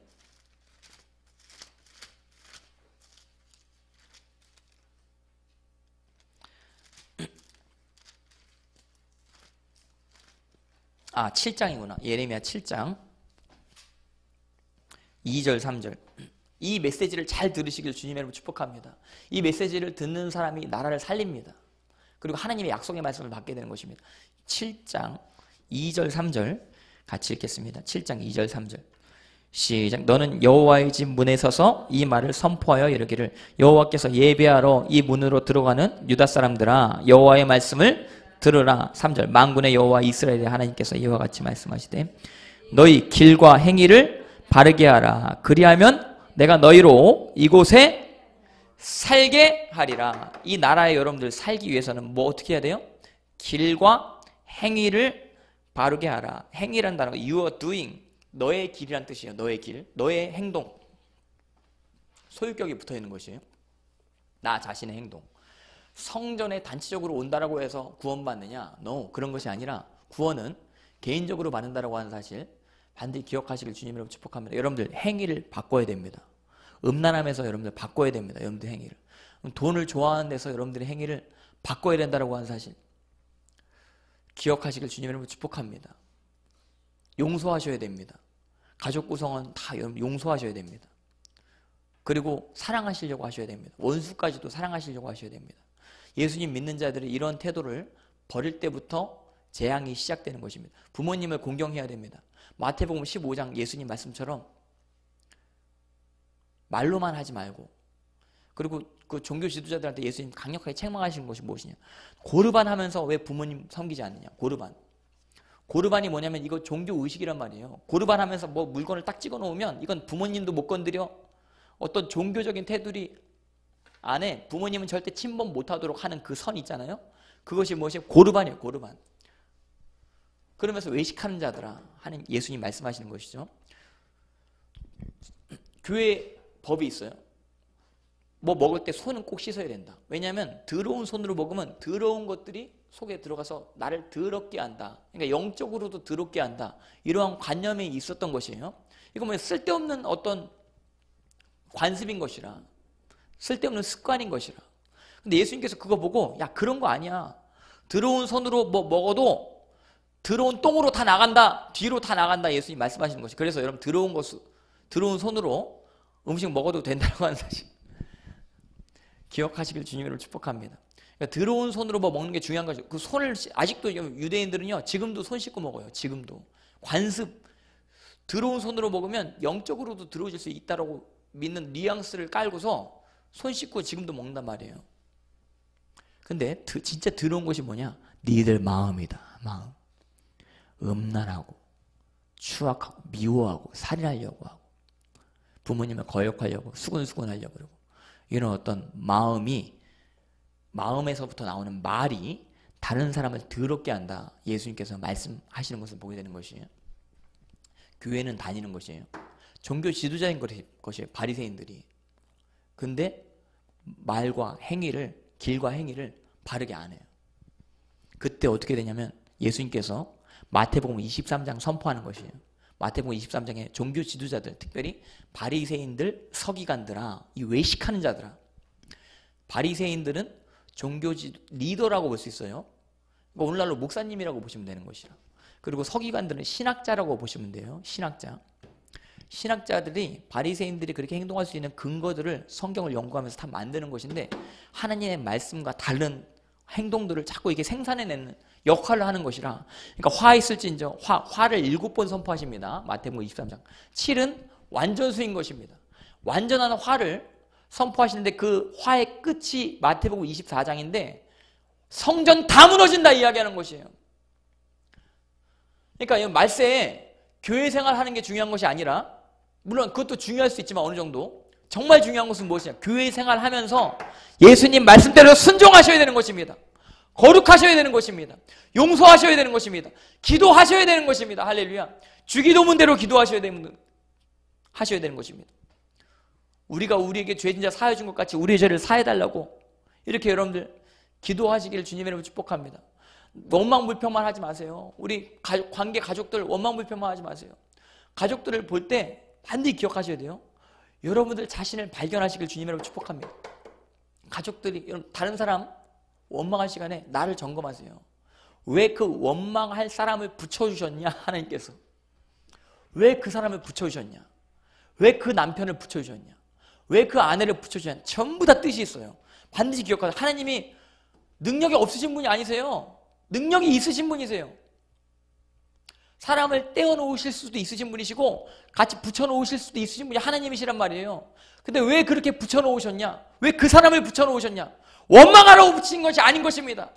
아, 7장이구나. 예레미야 7장. 2절, 3절. 이 메시지를 잘 들으시길 주님의 이름으로 축복합니다. 이 메시지를 듣는 사람이 나라를 살립니다. 그리고 하나님의 약속의 말씀을 받게 되는 것입니다. 7장 2절 3절 같이 읽겠습니다. 7장 2절 3절 시작 너는 여호와의 집 문에 서서 이 말을 선포하여 이르기를 여호와께서 예배하러 이 문으로 들어가는 유다 사람들아 여호와의 말씀을 들으라 3절 만군의 여호와 이스라엘의 하나님께서 이와 같이 말씀하시되 너희 길과 행위를 바르게 하라 그리하면 내가 너희로 이곳에 살게 하리라. 이 나라에 여러분들 살기 위해서는 뭐 어떻게 해야 돼요? 길과 행위를 바르게 하라. 행위란 단어가 you are doing. 너의 길이란 뜻이에요. 너의 길. 너의 행동. 소유격이 붙어 있는 것이에요. 나 자신의 행동. 성전에 단체적으로 온다라고 해서 구원받느냐? No. 그런 것이 아니라 구원은 개인적으로 받는다라고 하는 사실 반드시 기억하시길 주님으로 축복합니다. 여러분들 행위를 바꿔야 됩니다. 음란함에서 여러분들 바꿔야 됩니다. 여러분들 행위를. 돈을 좋아하는 데서 여러분들의 행위를 바꿔야 된다고 하는 사실 기억하시길 주님으로 축복합니다. 용서하셔야 됩니다. 가족 구성은 다 용서하셔야 됩니다. 그리고 사랑하시려고 하셔야 됩니다. 원수까지도 사랑하시려고 하셔야 됩니다. 예수님 믿는 자들이 이런 태도를 버릴 때부터 재앙이 시작되는 것입니다. 부모님을 공경해야 됩니다. 마태복음 15장 예수님 말씀처럼 말로만 하지 말고 그리고 그 종교 지도자들한테 예수님 강력하게 책망하시는 것이 무엇이냐? 고르반 하면서 왜 부모님 섬기지 않느냐? 고르반. 고르반이 뭐냐면 이거 종교 의식이란 말이에요. 고르반 하면서 뭐 물건을 딱 찍어 놓으면 이건 부모님도 못 건드려. 어떤 종교적인 테두리 안에 부모님은 절대 침범 못하도록 하는 그 선 있잖아요 그것이 무엇이 고르반이에요 고르반 그러면서 외식하는 자들아 하는 예수님 말씀하시는 것이죠 교회 법이 있어요. 뭐 먹을 때 손은 꼭 씻어야 된다. 왜냐하면 더러운 손으로 먹으면 더러운 것들이 속에 들어가서 나를 더럽게 한다. 그러니까 영적으로도 더럽게 한다. 이러한 관념이 있었던 것이에요. 이거 뭐 쓸데없는 어떤 관습인 것이라. 쓸데없는 습관인 것이라. 근데 예수님께서 그거 보고 야 그런 거 아니야. 더러운 손으로 뭐 먹어도 더러운 똥으로 다 나간다. 뒤로 다 나간다. 예수님 말씀하시는 것이. 그래서 여러분 더러운 것 더러운 손으로 음식 먹어도 된다고 하는 사실 기억하시길 주님으로 축복합니다. 그러니까 들어온 손으로 뭐 먹는 게 중요한 거죠. 그 손을 아직도 유대인들은요 지금도 손 씻고 먹어요. 지금도 관습 들어온 손으로 먹으면 영적으로도 들어오실 수 있다라고 믿는 뉘앙스를 깔고서 손 씻고 지금도 먹는단 말이에요. 근데 진짜 들어온 것이 뭐냐? 니들 마음이다. 마음. 음란하고 추악하고 미워하고 살인하려고 하고 부모님을 거역하려고 수근수근하려고 그러고 이런 어떤 마음이 마음에서부터 나오는 말이 다른 사람을 더럽게 한다. 예수님께서 말씀하시는 것을 보게 되는 것이에요. 교회는 다니는 것이에요. 종교 지도자인 것이에요. 바리새인들이. 근데 말과 행위를 길과 행위를 바르게 안 해요. 그때 어떻게 되냐면 예수님께서 마태복음 23장 선포하는 것이에요. 마태복음 23장에 종교 지도자들, 특별히 바리새인들, 서기관들아, 이 외식하는 자들아. 바리새인들은 종교 지 리더라고 볼 수 있어요. 그러니까 오늘날로 목사님이라고 보시면 되는 것이라. 그리고 서기관들은 신학자라고 보시면 돼요. 신학자. 신학자들이 바리새인들이 그렇게 행동할 수 있는 근거들을 성경을 연구하면서 다 만드는 것인데 하나님의 말씀과 다른 행동들을 자꾸 이게 생산해내는 역할을 하는 것이라 그러니까 화 있을진저 화, 화를 일곱 번 선포하십니다. 마태복음 23장 7은 완전수인 것입니다. 완전한 화를 선포하시는데 그 화의 끝이 마태복음 24장인데 성전 다 무너진다 이야기하는 것이에요. 그러니까 말세에 교회 생활하는 게 중요한 것이 아니라 물론 그것도 중요할 수 있지만 어느 정도 정말 중요한 것은 무엇이냐? 교회 생활하면서 예수님 말씀대로 순종하셔야 되는 것입니다. 거룩하셔야 되는 것입니다. 용서하셔야 되는 것입니다. 기도하셔야 되는 것입니다. 할렐루야. 주기도문대로 기도하셔야 되는 하셔야 되는 것입니다. 우리가 우리에게 죄진 자 사해 준 것 같이 우리의 죄를 사해 달라고 이렇게 여러분들 기도하시기를 주님의 이름으로 축복합니다. 원망 불평만 하지 마세요. 우리 관계 가족들 원망 불평만 하지 마세요. 가족들을 볼 때 반드시 기억하셔야 돼요. 여러분들 자신을 발견하시길 주님이라고 축복합니다. 가족들이 다른 사람 원망할 시간에 나를 점검하세요. 왜 그 원망할 사람을 붙여주셨냐 하나님께서 왜 그 사람을 붙여주셨냐 왜 그 남편을 붙여주셨냐 왜 그 아내를 붙여주셨냐 전부 다 뜻이 있어요. 반드시 기억하세요. 하나님이 능력이 없으신 분이 아니세요. 능력이 있으신 분이세요. 사람을 떼어놓으실 수도 있으신 분이시고 같이 붙여놓으실 수도 있으신 분이 하나님이시란 말이에요. 근데 왜 그렇게 붙여놓으셨냐? 왜 그 사람을 붙여놓으셨냐? 원망하라고 붙인 것이 아닌 것입니다.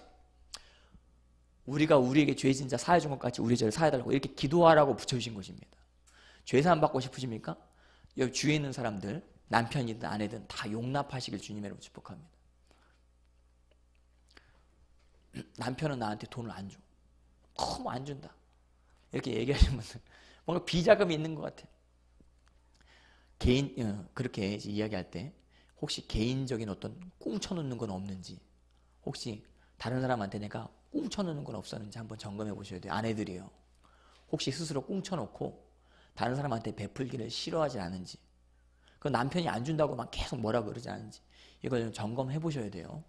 우리가 우리에게 죄진 자 사해 준것 같이 우리 죄를 사해달라고 이렇게 기도하라고 붙여주신 것입니다. 죄 사함 받고 싶으십니까? 여기 주위에 있는 사람들 남편이든 아내든 다 용납하시길 주님으로 축복합니다. 남편은 나한테 돈을 안 줘. 너무 안 준다. 이렇게 얘기하시는 분들 뭔가 비자금이 있는 것 같아요. 개인 어, 그렇게 이야기할 때 혹시 개인적인 어떤 꽁쳐놓는 건 없는지 혹시 다른 사람한테 내가 꽁쳐놓는 건 없었는지 한번 점검해 보셔야 돼요. 아내들이요. 혹시 스스로 꽁쳐놓고 다른 사람한테 베풀기를 싫어하지 않은지 그 남편이 안 준다고 막 계속 뭐라 그러지 않은지 이걸 좀 점검해 보셔야 돼요.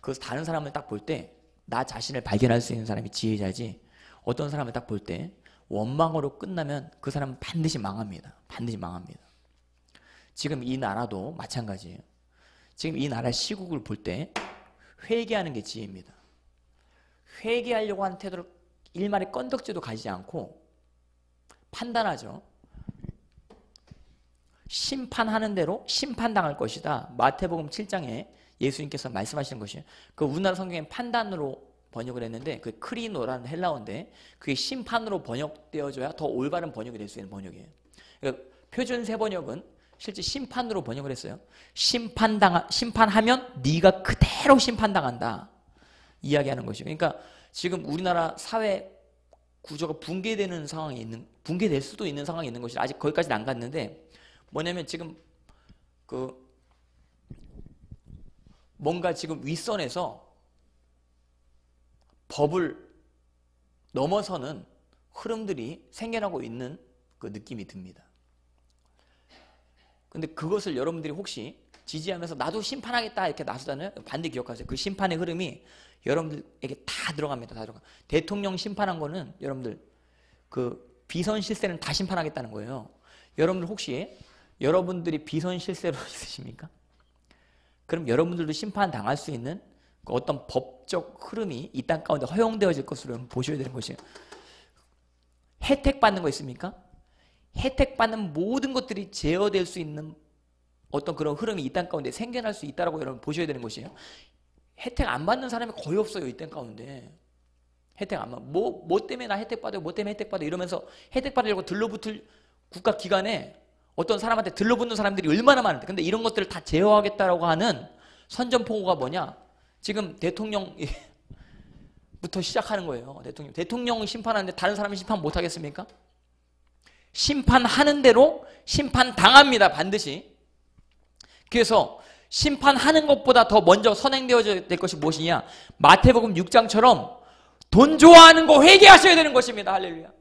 그래서 다른 사람을 딱 볼 때 나 자신을 발견할 수 있는 사람이 지혜자지 어떤 사람을 딱 볼 때 원망으로 끝나면 그 사람은 반드시 망합니다. 반드시 망합니다. 지금 이 나라도 마찬가지예요. 지금 이 나라 시국을 볼 때 회개하는 게 지혜입니다. 회개하려고 하는 태도를 일말의 건덕지도 가지지 않고 판단하죠. 심판하는 대로 심판당할 것이다. 마태복음 7장에 예수님께서 말씀하시는 것이에요. 그 우리나라 성경에 판단으로 번역을 했는데 그 크리노라는 헬라어인데 그게 심판으로 번역되어져야 더 올바른 번역이 될 수 있는 번역이에요. 그러니까 표준 세 번역은 실제 심판으로 번역을 했어요. 심판당 심판하면 네가 그대로 심판당한다. 이야기하는 것이죠. 그러니까 지금 우리나라 사회 구조가 붕괴되는 상황이 있는 붕괴될 수도 있는 상황이 있는 것이 아직 거기까지는 안 갔는데 뭐냐면 지금 그 뭔가 지금 윗선에서 법을 넘어서는 흐름들이 생겨나고 있는 그 느낌이 듭니다. 근데 그것을 여러분들이 혹시 지지하면서 나도 심판하겠다 이렇게 나서잖아요. 반대 기억하세요. 그 심판의 흐름이 여러분들에게 다 들어갑니다. 다 들어가. 대통령 심판한 거는 여러분들 그 비선 실세는 다 심판하겠다는 거예요. 여러분들 혹시 여러분들이 비선 실세로 있으십니까? 그럼 여러분들도 심판 당할 수 있는 그 어떤 법적 흐름이 이 땅 가운데 허용되어질 것으로 보셔야 되는 것이에요. 혜택 받는 거 있습니까? 혜택 받는 모든 것들이 제어될 수 있는 어떤 그런 흐름이 이 땅 가운데 생겨날 수 있다라고 여러분 보셔야 되는 것이에요. 혜택 안 받는 사람이 거의 없어요 이 땅 가운데. 혜택 안 받. 뭐, 뭐 때문에 나 혜택 받아요? 뭐 때문에 혜택 받아요? 이러면서 혜택 받으려고 들러붙을 국가 기관에 어떤 사람한테 들러붙는 사람들이 얼마나 많은데 근데 이런 것들을 다 제어하겠다라고 하는 선전포고가 뭐냐? 지금 대통령부터 시작하는 거예요. 대통령. 대통령 심판하는데 다른 사람이 심판 못 하겠습니까? 심판하는 대로 심판 당합니다. 반드시. 그래서 심판하는 것보다 더 먼저 선행되어야 될 것이 무엇이냐? 마태복음 6장처럼 돈 좋아하는 거 회개하셔야 되는 것입니다. 할렐루야.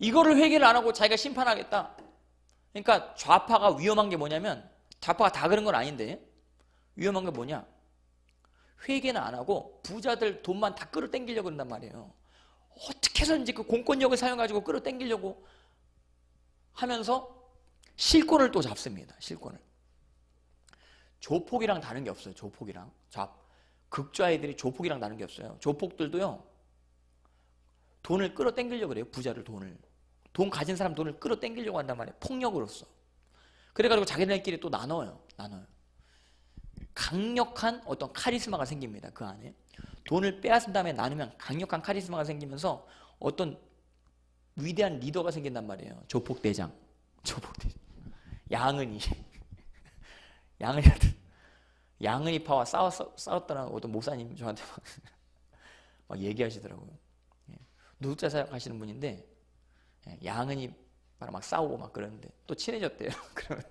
예. 이거를 회개를 안 하고 자기가 심판하겠다. 그러니까 좌파가 위험한 게 뭐냐면 좌파가 다 그런 건 아닌데 위험한 게 뭐냐? 회개는 안 하고 부자들 돈만 다 끌어당기려고 그런단 말이에요. 어떻게 해서든지 그 공권력을 사용해가지고 끌어당기려고 하면서 실권을 또 잡습니다. 실권을. 조폭이랑 다른 게 없어요. 조폭이랑. 좌, 극좌 애들이 조폭이랑 다른 게 없어요. 조폭들도요. 돈을 끌어당기려고 그래요. 부자를 돈을. 돈 가진 사람 돈을 끌어당기려고 한단 말이에요. 폭력으로서. 그래가지고 자기네들끼리 또 나눠요. 나눠요. 강력한 어떤 카리스마가 생깁니다. 그 안에. 돈을 빼앗은 다음에 나누면 강력한 카리스마가 생기면서 어떤 위대한 리더가 생긴단 말이에요. 조폭대장. 조폭대장. 양은이. 양은이한테 양은이파와 싸웠, 싸웠다는 어떤 목사님 저한테 막, 막 얘기하시더라고요. 예. 노숙자 사역 하시는 분인데 예. 양은이랑 막 싸우고 막 그러는데 또 친해졌대요. 그러면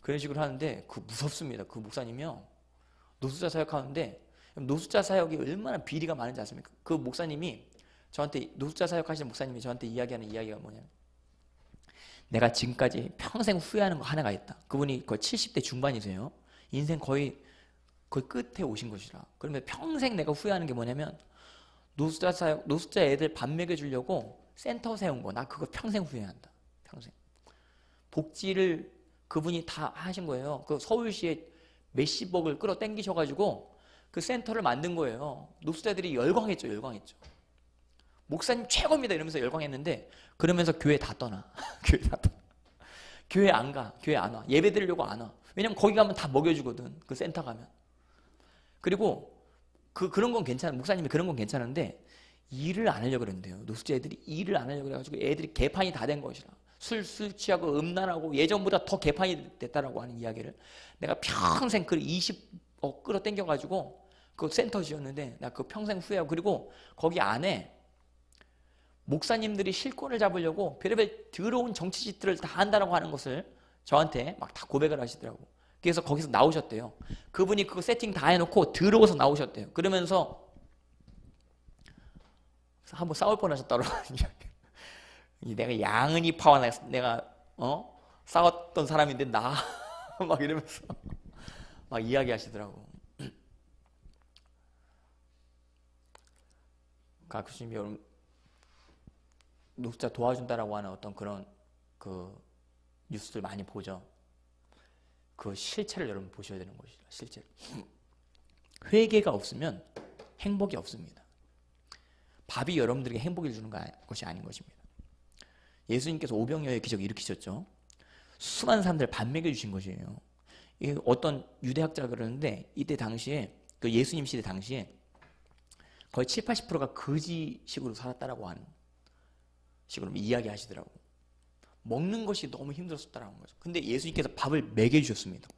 그런 식으로 하는데 그 무섭습니다. 그 목사님이요. 노숙자 사역하는데 노숙자 사역이 얼마나 비리가 많은지 아십니까? 그 목사님이 저한테 노숙자 사역하시는 목사님이 저한테 이야기하는 이야기가 뭐냐면 내가 지금까지 평생 후회하는 거 하나가 있다. 그분이 거의 70대 중반이세요. 인생 거의 거의 끝에 오신 것이라. 그러면 평생 내가 후회하는 게 뭐냐면 노숙자 사역, 노숙자 애들 밥 먹여 주려고 센터 세운 거. 나 그거 평생 후회한다. 평생. 복지를 그분이 다 하신 거예요. 그 서울시에 몇십억을 끌어 당기셔가지고 그 센터를 만든 거예요. 노숙자들이 열광했죠. 열광했죠. 목사님 최고입니다 이러면서 열광했는데 그러면서 교회 다 떠나. 교회 다 떠나. 교회 안 가. 교회 안 와. 예배 드리려고 안 와. 왜냐면 거기 가면 다 먹여주거든. 그 센터 가면. 그리고 그, 그런 건 괜찮아. 목사님이 그런 건 괜찮은데 일을 안 하려고 그런대요. 노숙자 애들이 일을 안 하려고 그래가지고 애들이 개판이 다 된 것이라. 술, 술 취하고 음란하고 예전보다 더 개판이 됐다라고 하는 이야기를 내가 평생 그 20억 끌어 당겨가지고 그 센터 지었는데 나 그 평생 후회하고 그리고 거기 안에 목사님들이 실권을 잡으려고 별의별 더러운 정치 짓들을 다 한다라고 하는 것을 저한테 막 다 고백을 하시더라고. 그래서 거기서 나오셨대요. 그분이 그거 세팅 다 해놓고 들어오서 나오셨대요. 그러면서 한번 싸울 뻔하셨다고 내가 양은이 파와 내가 어 싸웠던 사람인데 나 막 이러면서 막 이야기하시더라고. 가끔씩 여러분 노숙자 도와준다라고 하는 어떤 그런 그 뉴스들 많이 보죠. 그 실체를 여러분 보셔야 되는 것이죠. 실체를. 회개가 없으면 행복이 없습니다. 밥이 여러분들에게 행복을 주는 것이 아닌 것입니다. 예수님께서 오병여의 기적을 일으키셨죠. 수많은 사람들 밥 먹여주신 것이에요. 어떤 유대학자가 그러는데 이때 당시에 그 예수님 시대 당시에 거의 7, 80%가 거지식으로 살았다라고 하는 식으로 이야기하시더라고. 먹는 것이 너무 힘들었다라는 거죠. 근데 예수님께서 밥을 먹여 주셨습니다.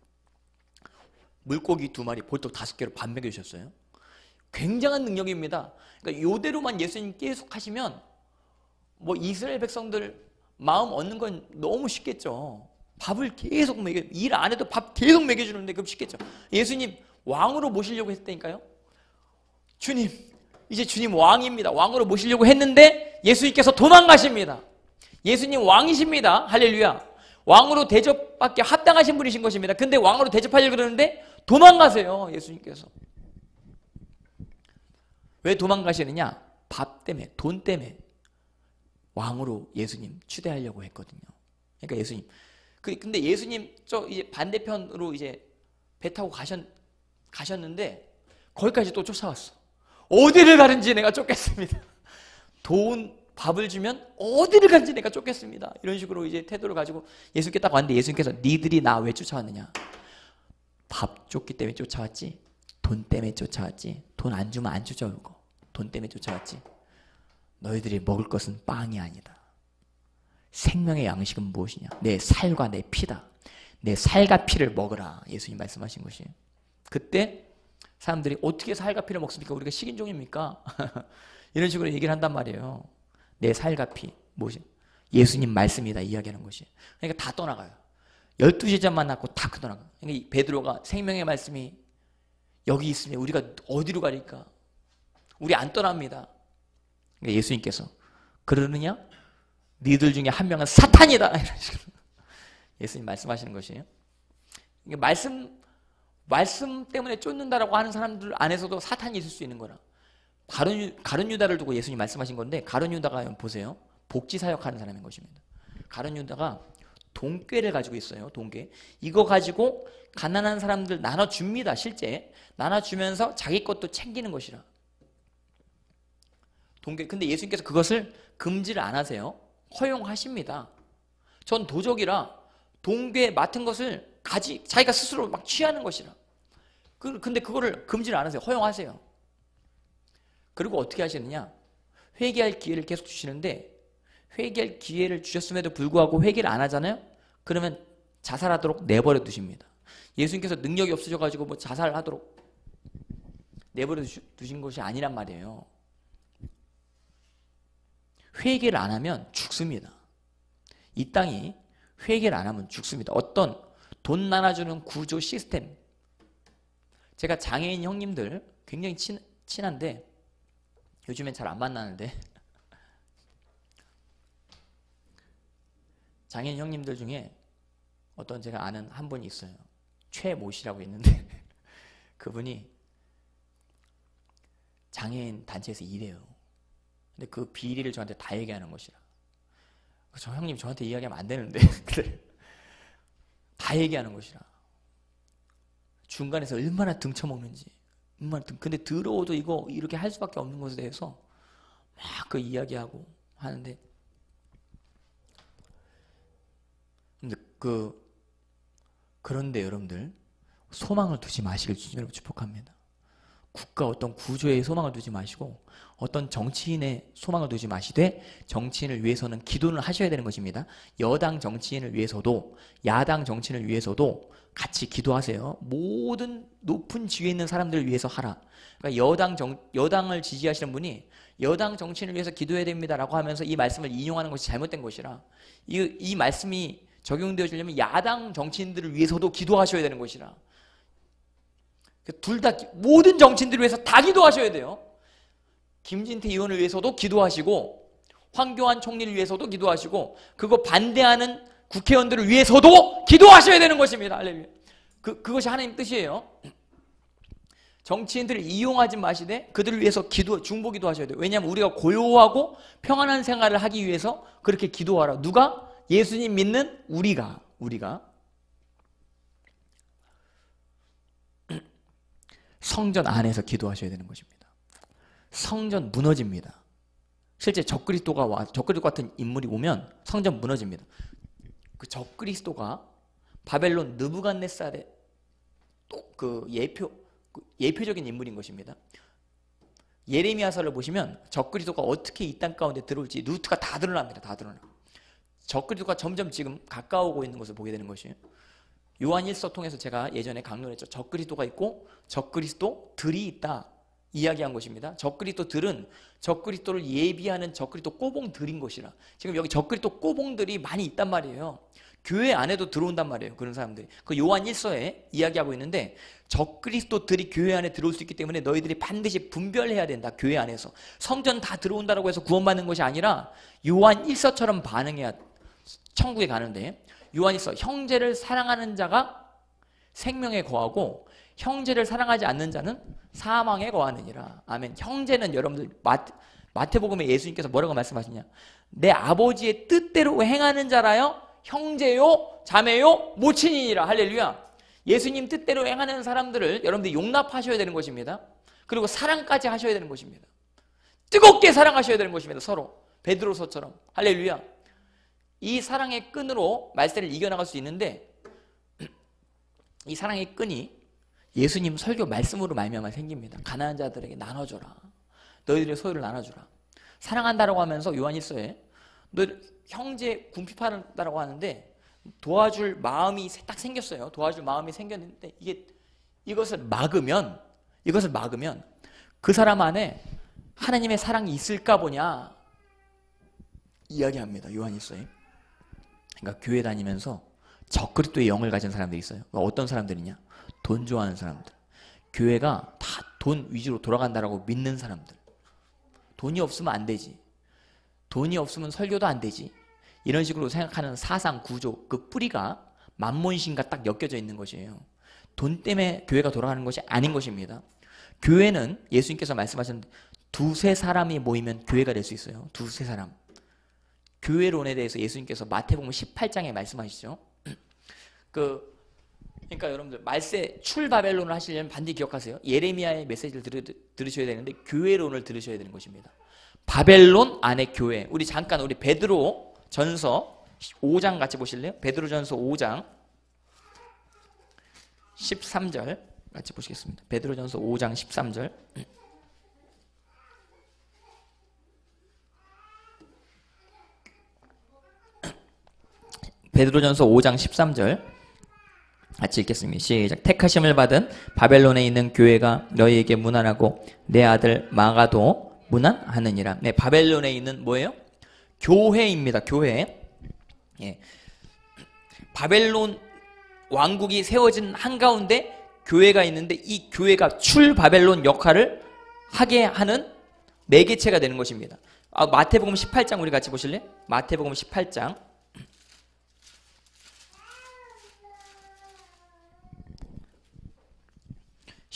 물고기 두 마리, 볼떡 다섯 개로 밥 먹여 주셨어요. 굉장한 능력입니다. 그러니까 요대로만 예수님 계속 하시면 뭐 이스라엘 백성들 마음 얻는 건 너무 쉽겠죠. 밥을 계속 먹여 일 안 해도 밥 계속 먹여 주는데 그럼 쉽겠죠. 예수님 왕으로 모시려고 했다니까요. 주님, 이제 주님 왕입니다. 왕으로 모시려고 했는데 예수님께서 도망가십니다. 예수님 왕이십니다. 할렐루야. 왕으로 대접받기 합당하신 분이신 것입니다. 근데 왕으로 대접하려고 그러는데 도망가세요. 예수님께서. 왜 도망가시느냐? 밥 때문에, 돈 때문에 왕으로 예수님 추대하려고 했거든요. 그러니까 예수님. 그, 근데 예수님 저 이제 반대편으로 이제 배 타고 가셨, 가셨는데 거기까지 또 쫓아왔어. 어디를 가는지 내가 쫓겠습니다. 돈, 밥을 주면 어디를 간지 내가 쫓겠습니다. 이런 식으로 이제 태도를 가지고 예수님께 딱 왔는데 예수님께서 니들이 나 왜 쫓아왔느냐? 밥 쫓기 때문에 쫓아왔지. 돈 때문에 쫓아왔지. 돈 안 주면 안 쫓아오고. 돈 때문에 쫓아왔지. 너희들이 먹을 것은 빵이 아니다. 생명의 양식은 무엇이냐? 내 살과 내 피다. 내 살과 피를 먹으라. 예수님 말씀하신 것이. 그때 사람들이 어떻게 살가피를 먹습니까? 우리가 식인종입니까? 이런 식으로 얘기를 한단 말이에요. 내 살가피 무엇이? 예수님 말씀이다 이야기하는 것이. 그러니까 다 떠나가요. 열두 제자 만났고 다 떠나가. 그러니까 베드로가 생명의 말씀이 여기 있으면 우리가 어디로 가니까? 우리 안 떠납니다. 그러니까 예수님께서 그러느냐? 니들 중에 한 명은 사탄이다. 이런 식으로 예수님 말씀하시는 것이에요. 그러니까 말씀 말씀 때문에 쫓는다라고 하는 사람들 안에서도 사탄이 있을 수 있는 거라. 가룟, 가룟 유다를 두고 예수님 말씀하신 건데 가룟 유다가 보세요. 복지 사역하는 사람인 것입니다. 가룟 유다가 동꾀를 가지고 있어요. 동꾀. 이거 가지고 가난한 사람들 나눠 줍니다. 실제 나눠 주면서 자기 것도 챙기는 것이라. 동괴. 근데 예수님께서 그것을 금지를 안 하세요. 허용하십니다. 전 도적이라 동괴 맡은 것을 가지 자기가 스스로 막 취하는 것이라. 그, 근데 그거를 금지를 안 하세요. 허용하세요. 그리고 어떻게 하시느냐? 회개할 기회를 계속 주시는데 회개할 기회를 주셨음에도 불구하고 회개를 안 하잖아요. 그러면 자살하도록 내버려 두십니다. 예수님께서 능력이 없으셔 가지고 뭐 자살하도록 내버려 두신 것이 아니란 말이에요. 회개를 안 하면 죽습니다. 이 땅이 회개를 안 하면 죽습니다. 어떤 돈 나눠주는 구조 시스템. 제가 장애인 형님들 굉장히 친, 친한데 요즘엔 잘 안 만나는데 장애인 형님들 중에 어떤 제가 아는 한 분이 있어요. 최모 씨라고 있는데 그분이 장애인 단체에서 일해요. 근데 그 비리를 저한테 다 얘기하는 것이라. 저 형님 저한테 이야기하면 안 되는데 다 얘기하는 것이라. 중간에서 얼마나 등쳐먹는지 얼마나 등, 근데 들어오도 이거 이렇게 할 수밖에 없는 것에 대해서 막 그 이야기하고 하는데 근데 그 그런데 여러분들 소망을 두지 마시길 주님으로 축복합니다. 국가 어떤 구조에 소망을 두지 마시고 어떤 정치인의 소망을 두지 마시되 정치인을 위해서는 기도를 하셔야 되는 것입니다. 여당 정치인을 위해서도 야당 정치인을 위해서도 같이 기도하세요. 모든 높은 지위에 있는 사람들을 위해서 하라. 그러니까 여당 정, 여당을 지지하시는 분이 여당 정치인을 위해서 기도해야 됩니다라고 하면서 이 말씀을 인용하는 것이 잘못된 것이라. 이, 이 말씀이 적용되어지려면 야당 정치인들을 위해서도 기도하셔야 되는 것이라. 둘 다 모든 정치인들을 위해서 다 기도하셔야 돼요. 김진태 의원을 위해서도 기도하시고 황교안 총리를 위해서도 기도하시고 그거 반대하는 국회의원들을 위해서도 기도하셔야 되는 것입니다. 할렐루야. 그, 그것이 하나님 뜻이에요. 정치인들을 이용하지 마시되 그들을 위해서 기도, 중보 기도 하셔야 돼요. 왜냐하면 우리가 고요하고 평안한 생활을 하기 위해서 그렇게 기도하라. 누가? 예수님 믿는 우리가, 우리가. 성전 안에서 기도하셔야 되는 것입니다. 성전 무너집니다. 실제 적그리스도가 와 적그리스도 같은 인물이 오면 성전 무너집니다. 그 적그리스도가 바벨론 느부갓네살의 또 그 예표 그 예표적인 인물인 것입니다. 예레미야서를 보시면 적그리스도가 어떻게 이 땅 가운데 들어올지 루트가 다 드러납니다. 다 드러나. 적그리스도가 점점 지금 가까우고 있는 것을 보게 되는 것이에요. 요한 1서 통해서 제가 예전에 강론했죠. 적그리스도가 있고 적그리스도들이 있다. 이야기한 것입니다. 적그리스도들은 적그리스도를 예비하는 적그리스도 꼬봉들인 것이라. 지금 여기 적그리스도 꼬봉들이 많이 있단 말이에요. 교회 안에도 들어온단 말이에요. 그런 사람들이. 그 요한 1서에 이야기하고 있는데 적그리스도들이 교회 안에 들어올 수 있기 때문에 너희들이 반드시 분별해야 된다. 교회 안에서. 성전 다 들어온다라고 해서 구원받는 것이 아니라 요한 1서처럼 반응해야 천국에 가는데 요한 1서 형제를 사랑하는 자가 생명에 거하고 형제를 사랑하지 않는 자는 사망에 거하느니라. 아멘. 형제는 여러분들 마태, 마태복음에 예수님께서 뭐라고 말씀하시냐? 내 아버지의 뜻대로 행하는 자라요 형제요 자매요 모친이니라. 할렐루야. 예수님 뜻대로 행하는 사람들을 여러분들 용납하셔야 되는 것입니다. 그리고 사랑까지 하셔야 되는 것입니다. 뜨겁게 사랑하셔야 되는 것입니다. 서로 베드로서처럼 할렐루야. 이 사랑의 끈으로 말세를 이겨나갈 수 있는데 이 사랑의 끈이 예수님 설교 말씀으로 말미암아 생깁니다. 가난한 자들에게 나눠줘라. 너희들의 소유를 나눠주라. 사랑한다라고 하면서 요한일서에 너 형제 궁핍한다라고 하는데 도와줄 마음이 딱 생겼어요. 도와줄 마음이 생겼는데 이게 이것을 막으면 이것을 막으면 그 사람 안에 하나님의 사랑이 있을까 보냐 이야기합니다. 요한일서에. 그러니까 교회 다니면서 적그리스도의 영을 가진 사람들이 있어요. 어떤 사람들이냐? 돈 좋아하는 사람들. 교회가 다 돈 위주로 돌아간다라고 믿는 사람들. 돈이 없으면 안 되지. 돈이 없으면 설교도 안 되지. 이런 식으로 생각하는 사상 구조 그 뿌리가 만몬신과 딱 엮여져 있는 것이에요. 돈 때문에 교회가 돌아가는 것이 아닌 것입니다. 교회는 예수님께서 말씀하셨는데 두세 사람이 모이면 교회가 될 수 있어요. 두세 사람. 교회론에 대해서 예수님께서 마태복음 18장에 말씀하시죠. 그 그러니까 여러분들 말세 출바벨론을 하시려면 반드시 기억하세요. 예레미야의 메시지를 들으, 들으셔야 되는데 교회론을 들으셔야 되는 것입니다. 바벨론 안에 교회. 우리 잠깐 우리 베드로 전서 5장 같이 보실래요? 베드로 전서 5장 13절 같이 보시겠습니다. 베드로 전서 5장 13절. 베드로전서 5장 13절 같이 읽겠습니다. 시작. 택하심을 받은 바벨론에 있는 교회가 너희에게 무난하고 내 아들 마가도 무난하느니라. 네, 바벨론에 있는 뭐예요? 교회입니다. 교회. 예. 바벨론 왕국이 세워진 한가운데 교회가 있는데 이 교회가 출 바벨론 역할을 하게 하는 매개체가 되는 것입니다. 아, 마태복음 18장 우리 같이 보실래? 마태복음 18장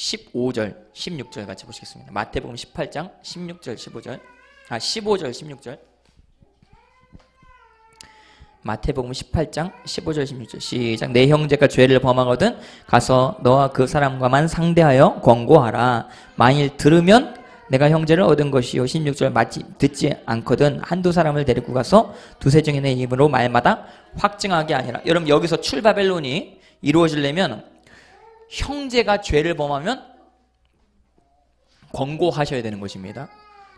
15절, 16절 같이 보시겠습니다. 마태복음 18장 16절, 15절. 아, 15절, 16절. 마태복음 18장 15절 16절 시작 내 형제가 죄를 범하거든 가서 너와 그 사람과만 상대하여 권고하라 만일 들으면 내가 형제를 얻은 것이요 16절 맞지 듣지 않거든 한두 사람을 데리고 가서 두세 증인의 입으로 말마다 확증하게 아니라 여러분 여기서 출바벨론이 이루어지려면 형제가 죄를 범하면 권고하셔야 되는 것입니다.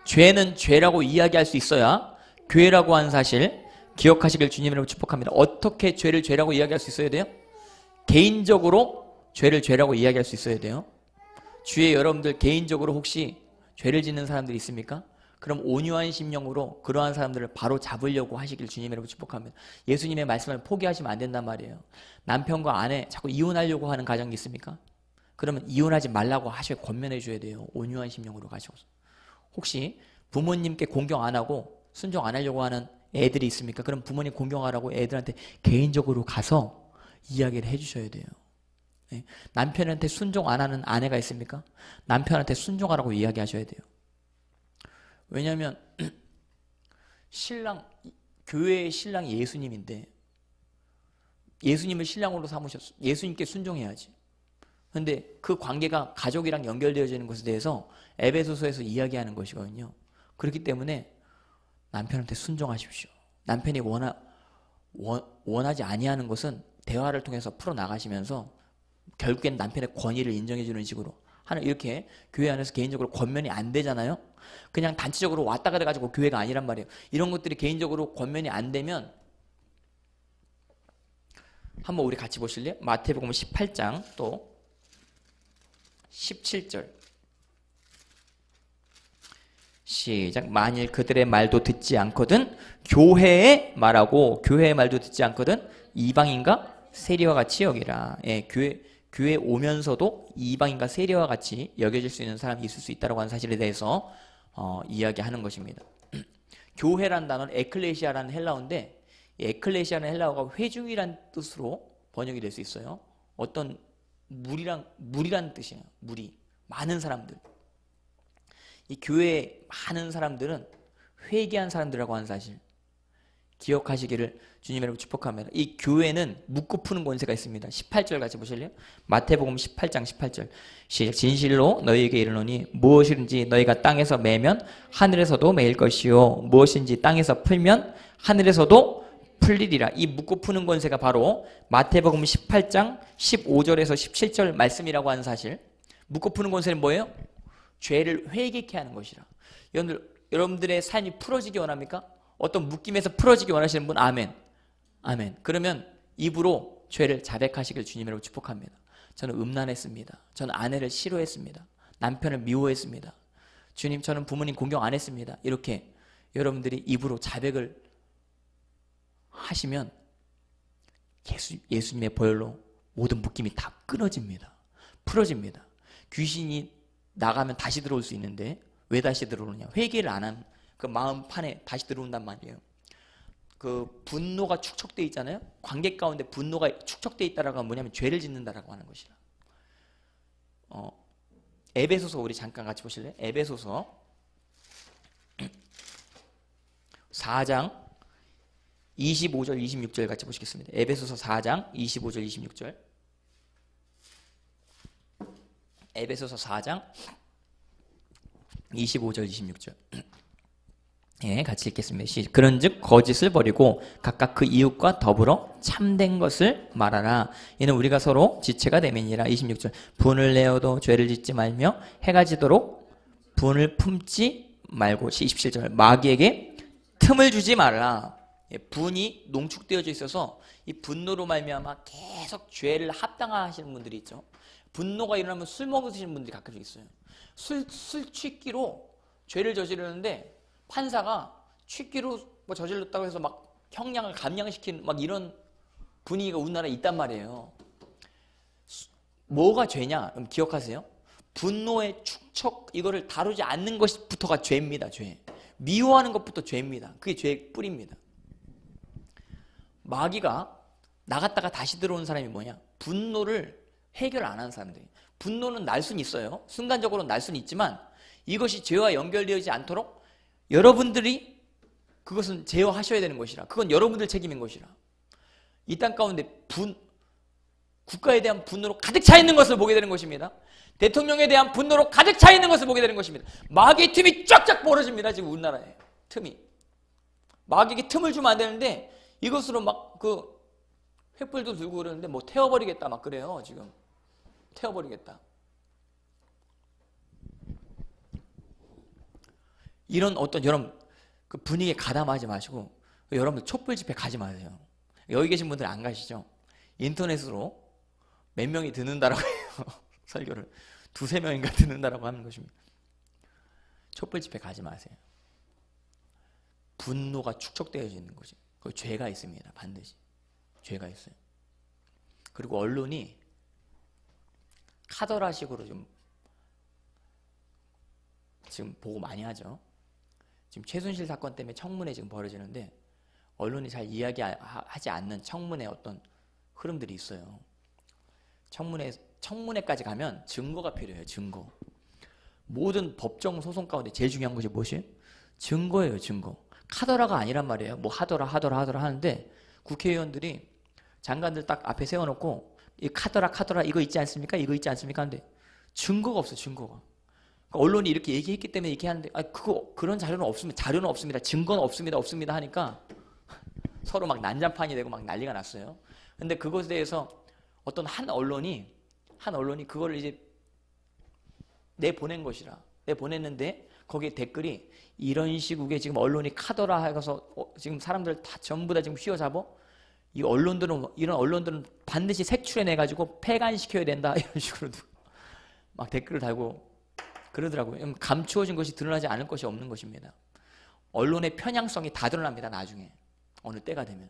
죄는 죄라고 이야기할 수 있어야 교회라고 하는 사실 기억하시길 주님으로 축복합니다. 어떻게 죄를 죄라고 이야기할 수 있어야 돼요? 개인적으로 죄를 죄라고 이야기할 수 있어야 돼요. 주의 여러분들 개인적으로 혹시 죄를 짓는 사람들이 있습니까? 그럼 온유한 심령으로 그러한 사람들을 바로 잡으려고 하시길 주님이라고 축복합니다. 예수님의 말씀을 포기하시면 안 된단 말이에요. 남편과 아내 자꾸 이혼하려고 하는 가정이 있습니까? 그러면 이혼하지 말라고 하셔야 권면해 줘야 돼요. 온유한 심령으로 가셔서. 혹시 부모님께 공경 안 하고 순종 안 하려고 하는 애들이 있습니까? 그럼 부모님 공경하라고 애들한테 개인적으로 가서 이야기를 해 주셔야 돼요. 네. 남편한테 순종 안 하는 아내가 있습니까? 남편한테 순종하라고 이야기하셔야 돼요. 왜냐하면 신랑 교회의 신랑이 예수님인데 예수님을 신랑으로 삼으셨어. 예수님께 순종해야지. 근데 그 관계가 가족이랑 연결되어지는 것에 대해서 에베소서에서 이야기하는 것이거든요. 그렇기 때문에 남편한테 순종하십시오. 남편이 원하, 원, 원하지 아니하는 것은 대화를 통해서 풀어 나가시면서 결국엔 남편의 권위를 인정해 주는 식으로 하는 이렇게 교회 안에서 개인적으로 권면이 안 되잖아요. 그냥 단체적으로 왔다 가다 가지고 교회가 아니란 말이에요. 이런 것들이 개인적으로 권면이 안 되면 한번 우리 같이 보실래요? 마태복음 18장 또 17절 시작 만일 그들의 말도 듣지 않거든 교회의 말하고 교회의 말도 듣지 않거든 이방인가 세리와 같이 여기라 예, 교회 교회 오면서도 이방인과 세리와 같이 여겨질 수 있는 사람이 있을 수 있다고 하는 사실에 대해서 어, 이야기하는 것입니다. 교회란 단어는 에클레시아라는 헬라어인데 에클레시아는 헬라어가 회중이란 뜻으로 번역이 될 수 있어요. 어떤 무리란 무리란 뜻이에요. 무리 많은 사람들. 이 교회에 많은 사람들은 회개한 사람들이라고 하는 사실 기억하시기를 주님의 축복합니다. 이 교회는 묻고 푸는 권세가 있습니다. 18절 같이 보실래요? 마태복음 18장 18절 시작 진실로 너희에게 이르노니 무엇이든지 너희가 땅에서 매면 하늘에서도 매일 것이요 무엇인지 땅에서 풀면 하늘에서도 풀리리라. 이 묻고 푸는 권세가 바로 마태복음 18장 15절에서 17절 말씀이라고 하는 사실. 묻고 푸는 권세는 뭐예요? 죄를 회개케 하는 것이라. 여러분들 여러분들의 삶이 풀어지기 원합니까? 어떤 묶임에서 풀어지기 원하시는 분 아멘. 아멘. 그러면 입으로 죄를 자백하시길 주님으로 축복합니다. 저는 음란했습니다. 저는 아내를 싫어했습니다. 남편을 미워했습니다. 주님, 저는 부모님 공경 안 했습니다. 이렇게 여러분들이 입으로 자백을 하시면 예수, 예수님의 보혈로 모든 묶임이 다 끊어집니다. 풀어집니다. 귀신이 나가면 다시 들어올 수 있는데 왜 다시 들어오느냐? 회개를 안 한 그 마음 판에 다시 들어온단 말이에요. 그 분노가 축적돼 있잖아요. 관계 가운데 분노가 축적돼 있다라고 하면 뭐냐면 죄를 짓는다라고 하는 것이라. 어, 에베소서 우리 잠깐 같이 보실래요? 에베소서 4장 25절 26절 같이 보시겠습니다. 에베소서 4장 25절 26절. 에베소서 4장 25절 26절. 예, 같이 읽겠습니다. 그런즉 거짓을 버리고 각각 그 이웃과 더불어 참된 것을 말하라. 이는 우리가 서로 지체가 되면이라. 26절. 분을 내어도 죄를 짓지 말며 해가 지도록 분을 품지 말고 27절. 마귀에게 틈을 주지 말라. 예, 분이 농축되어져 있어서 이 분노로 말미암아 계속 죄를 합당하시는 분들이 있죠. 분노가 일어나면 술 먹으시는 분들이 가끔씩 있어요. 술, 술 취기로 죄를 저지르는데 판사가 취기로 뭐 저질렀다고 해서 막 형량을 감량시키는 막 이런 분위기가 우리나라에 있단 말이에요. 뭐가 죄냐? 기억하세요. 분노의 축척 이거를 다루지 않는 것부터가 죄입니다. 죄. 미워하는 것부터 죄입니다. 그게 죄의 뿌리입니다. 마귀가 나갔다가 다시 들어오는 사람이 뭐냐? 분노를 해결 안 하는 사람들이. 분노는 날 수는 있어요. 순간적으로 날 수는 있지만 이것이 죄와 연결되지 않도록 여러분들이 그것은 제어하셔야 되는 것이라. 그건 여러분들 책임인 것이라. 이 땅 가운데 분, 국가에 대한 분노로 가득 차 있는 것을 보게 되는 것입니다. 대통령에 대한 분노로 가득 차 있는 것을 보게 되는 것입니다. 마귀의 틈이 쫙쫙 벌어집니다. 지금 우리나라에. 틈이. 마귀에게 틈을 주면 안 되는데 이것으로 막 그 횃불도 들고 그러는데 뭐 태워버리겠다 막 그래요. 지금. 태워버리겠다. 이런 어떤 여러분 그 분위기에 가담하지 마시고 여러분들 촛불 집회 가지 마세요. 여기 계신 분들 안 가시죠? 인터넷으로 몇 명이 듣는다라고 해요. 설교를 두세 명인가 듣는다라고 하는 것입니다. 촛불 집회 가지 마세요. 분노가 축적되어 있는 거지. 그 죄가 있습니다. 반드시. 죄가 있어요. 그리고 언론이 카더라식으로 좀 지금 보고 많이 하죠. 지금 최순실 사건 때문에 청문회 지금 벌어지는데 언론이 잘 이야기하지 않는 청문회 어떤 흐름들이 있어요. 청문회 청문회까지 가면 증거가 필요해요. 증거. 모든 법정 소송 가운데 제일 중요한 것이 무엇이에요? 증거예요. 증거. 카더라가 아니란 말이에요. 뭐 하더라 하더라 하더라 하는데 국회의원들이 장관들 딱 앞에 세워놓고 이 카더라 카더라 이거 있지 않습니까? 이거 있지 않습니까? 하는데 증거가 없어 증거가. 그러니까 언론이 이렇게 얘기했기 때문에 이렇게 하는데 아 그거 그런 자료는 없습니다. 자료는 없습니다. 증거는 없습니다. 없습니다 하니까 서로 막 난장판이 되고 막 난리가 났어요. 근데 그것에 대해서 어떤 한 언론이 한 언론이 그거를 이제 내 보낸 것이라 내 보냈는데 거기에 댓글이 이런 시국에 지금 언론이 카더라 해서 어, 지금 사람들 다 전부 다 지금 휘어잡아 이 언론들은 이런 언론들은 반드시 색출해내 가지고 폐간시켜야 된다 이런 식으로 막 댓글을 달고 그러더라고요. 감추어진 것이 드러나지 않을 것이 없는 것입니다. 언론의 편향성이 다 드러납니다. 나중에 어느 때가 되면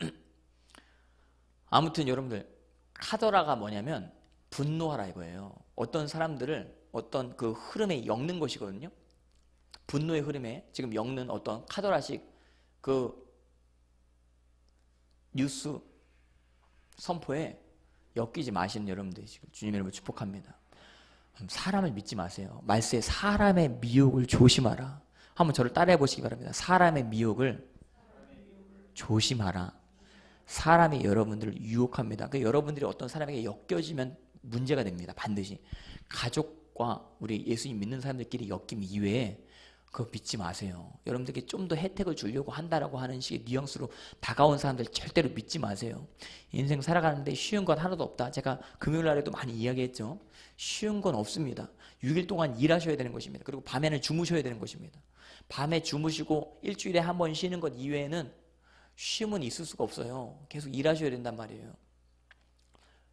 아무튼 여러분들 카더라가 뭐냐면 분노하라 이거예요. 어떤 사람들을 어떤 그 흐름에 엮는 것이거든요. 분노의 흐름에 지금 엮는 어떤 카더라식 그 뉴스 선포에 엮이지 마시는 여러분들 주님 여러분 축복합니다. 사람을 믿지 마세요. 말세 사람의 미혹을 조심하라. 한번 저를 따라해 보시기 바랍니다. 사람의 미혹을 조심하라. 사람이 여러분들을 유혹합니다. 그 여러분들이 어떤 사람에게 엮여지면 문제가 됩니다. 반드시 가족과 우리 예수님 믿는 사람들끼리 엮임 이외에 그거 믿지 마세요. 여러분들께 좀더 혜택을 주려고 한다라고 하는 식의 뉘앙스로 다가온 사람들 절대로 믿지 마세요. 인생 살아가는데 쉬운 건 하나도 없다. 제가 금요일 날에도 많이 이야기했죠. 쉬운 건 없습니다. 6일 동안 일하셔야 되는 것입니다. 그리고 밤에는 주무셔야 되는 것입니다. 밤에 주무시고 일주일에 한 번 쉬는 것 이외에는 쉼은 있을 수가 없어요. 계속 일하셔야 된단 말이에요.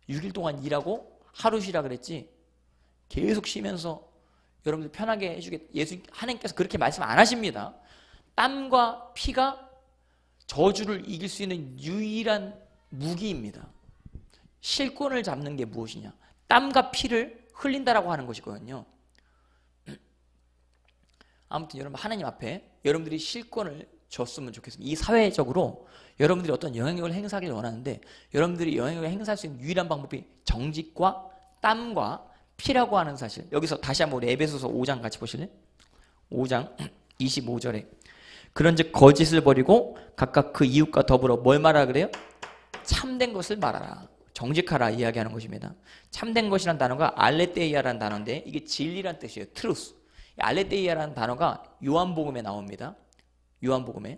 6일 동안 일하고 하루 쉬라 그랬지. 계속 쉬면서 여러분들 편하게 해주겠 예수 하나님께서 그렇게 말씀 안 하십니다. 땀과 피가 저주를 이길 수 있는 유일한 무기입니다. 실권을 잡는 게 무엇이냐? 땀과 피를 흘린다라고 하는 것이거든요. 아무튼 여러분 하나님 앞에 여러분들이 실권을 줬으면 좋겠습니다. 이 사회적으로 여러분들이 어떤 영향력을 행사하길 원하는데 여러분들이 영향력을 행사할 수 있는 유일한 방법이 정직과 땀과 피라고 하는 사실. 여기서 다시 한번 우리 에베소서 5장 같이 보실래요? 5장 25절에 그런즉 거짓을 버리고 각각 그 이웃과 더불어 뭘 말하라 그래요? 참된 것을 말하라. 정직하라 이야기하는 것입니다. 참된 것이란 단어가 ἀλήθεια라는 단어인데 이게 진리란 뜻이에요. Truth. ἀλήθεια라는 단어가 요한복음에 나옵니다. 요한복음에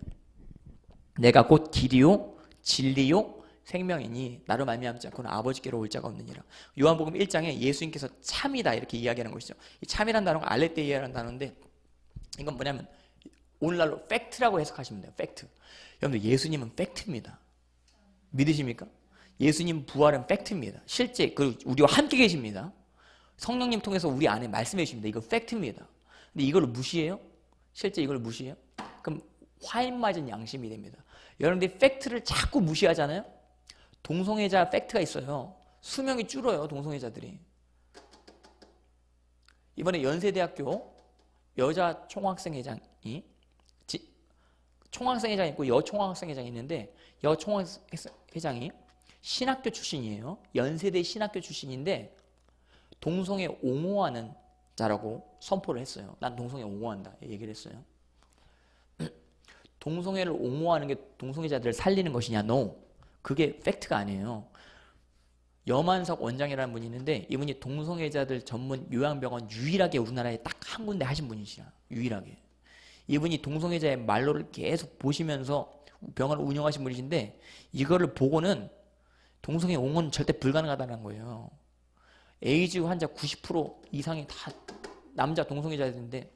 내가 곧 길이요 진리요 생명이니 나로 말미암지 않고는 아버지께로 올 자가 없느니라. 요한복음 1장에 예수님께서 참이다 이렇게 이야기하는 것이죠. 이 참이라는 단어가 ἀλήθεια라는 단어인데 이건 뭐냐면 오늘날로 팩트라고 해석하시면 돼요. 팩트. 여러분들 예수님은 팩트입니다. 믿으십니까? 예수님 부활은 팩트입니다. 실제 그리고 우리와 함께 계십니다. 성령님 통해서 우리 안에 말씀해 주십니다. 이거 팩트입니다. 근데 이걸 무시해요? 실제 이걸 무시해요? 그럼 화인 맞은 양심이 됩니다. 여러분들이 팩트를 자꾸 무시하잖아요? 동성애자 팩트가 있어요. 수명이 줄어요, 동성애자들이. 이번에 연세대학교 여자 총학생회장이 총학생회장이 있고 여총학생회장이 있는데 여총학회장이 신학교 출신이에요. 연세대 신학교 출신인데 동성애 옹호하는 자라고 선포를 했어요. 난 동성애 옹호한다 얘기를 했어요. 동성애를 옹호하는 게 동성애자들을 살리는 것이냐? No. 그게 팩트가 아니에요. 여만석 원장이라는 분이 있는데 이분이 동성애자들 전문 요양병원 유일하게 우리나라에 딱 한 군데 하신 분이시라. 유일하게. 이분이 동성애자의 말로를 계속 보시면서 병원을 운영하신 분이신데 이거를 보고는 동성애 옹호는 절대 불가능하다는 거예요. 에이즈 환자 90% 이상이 다 남자 동성애자들인데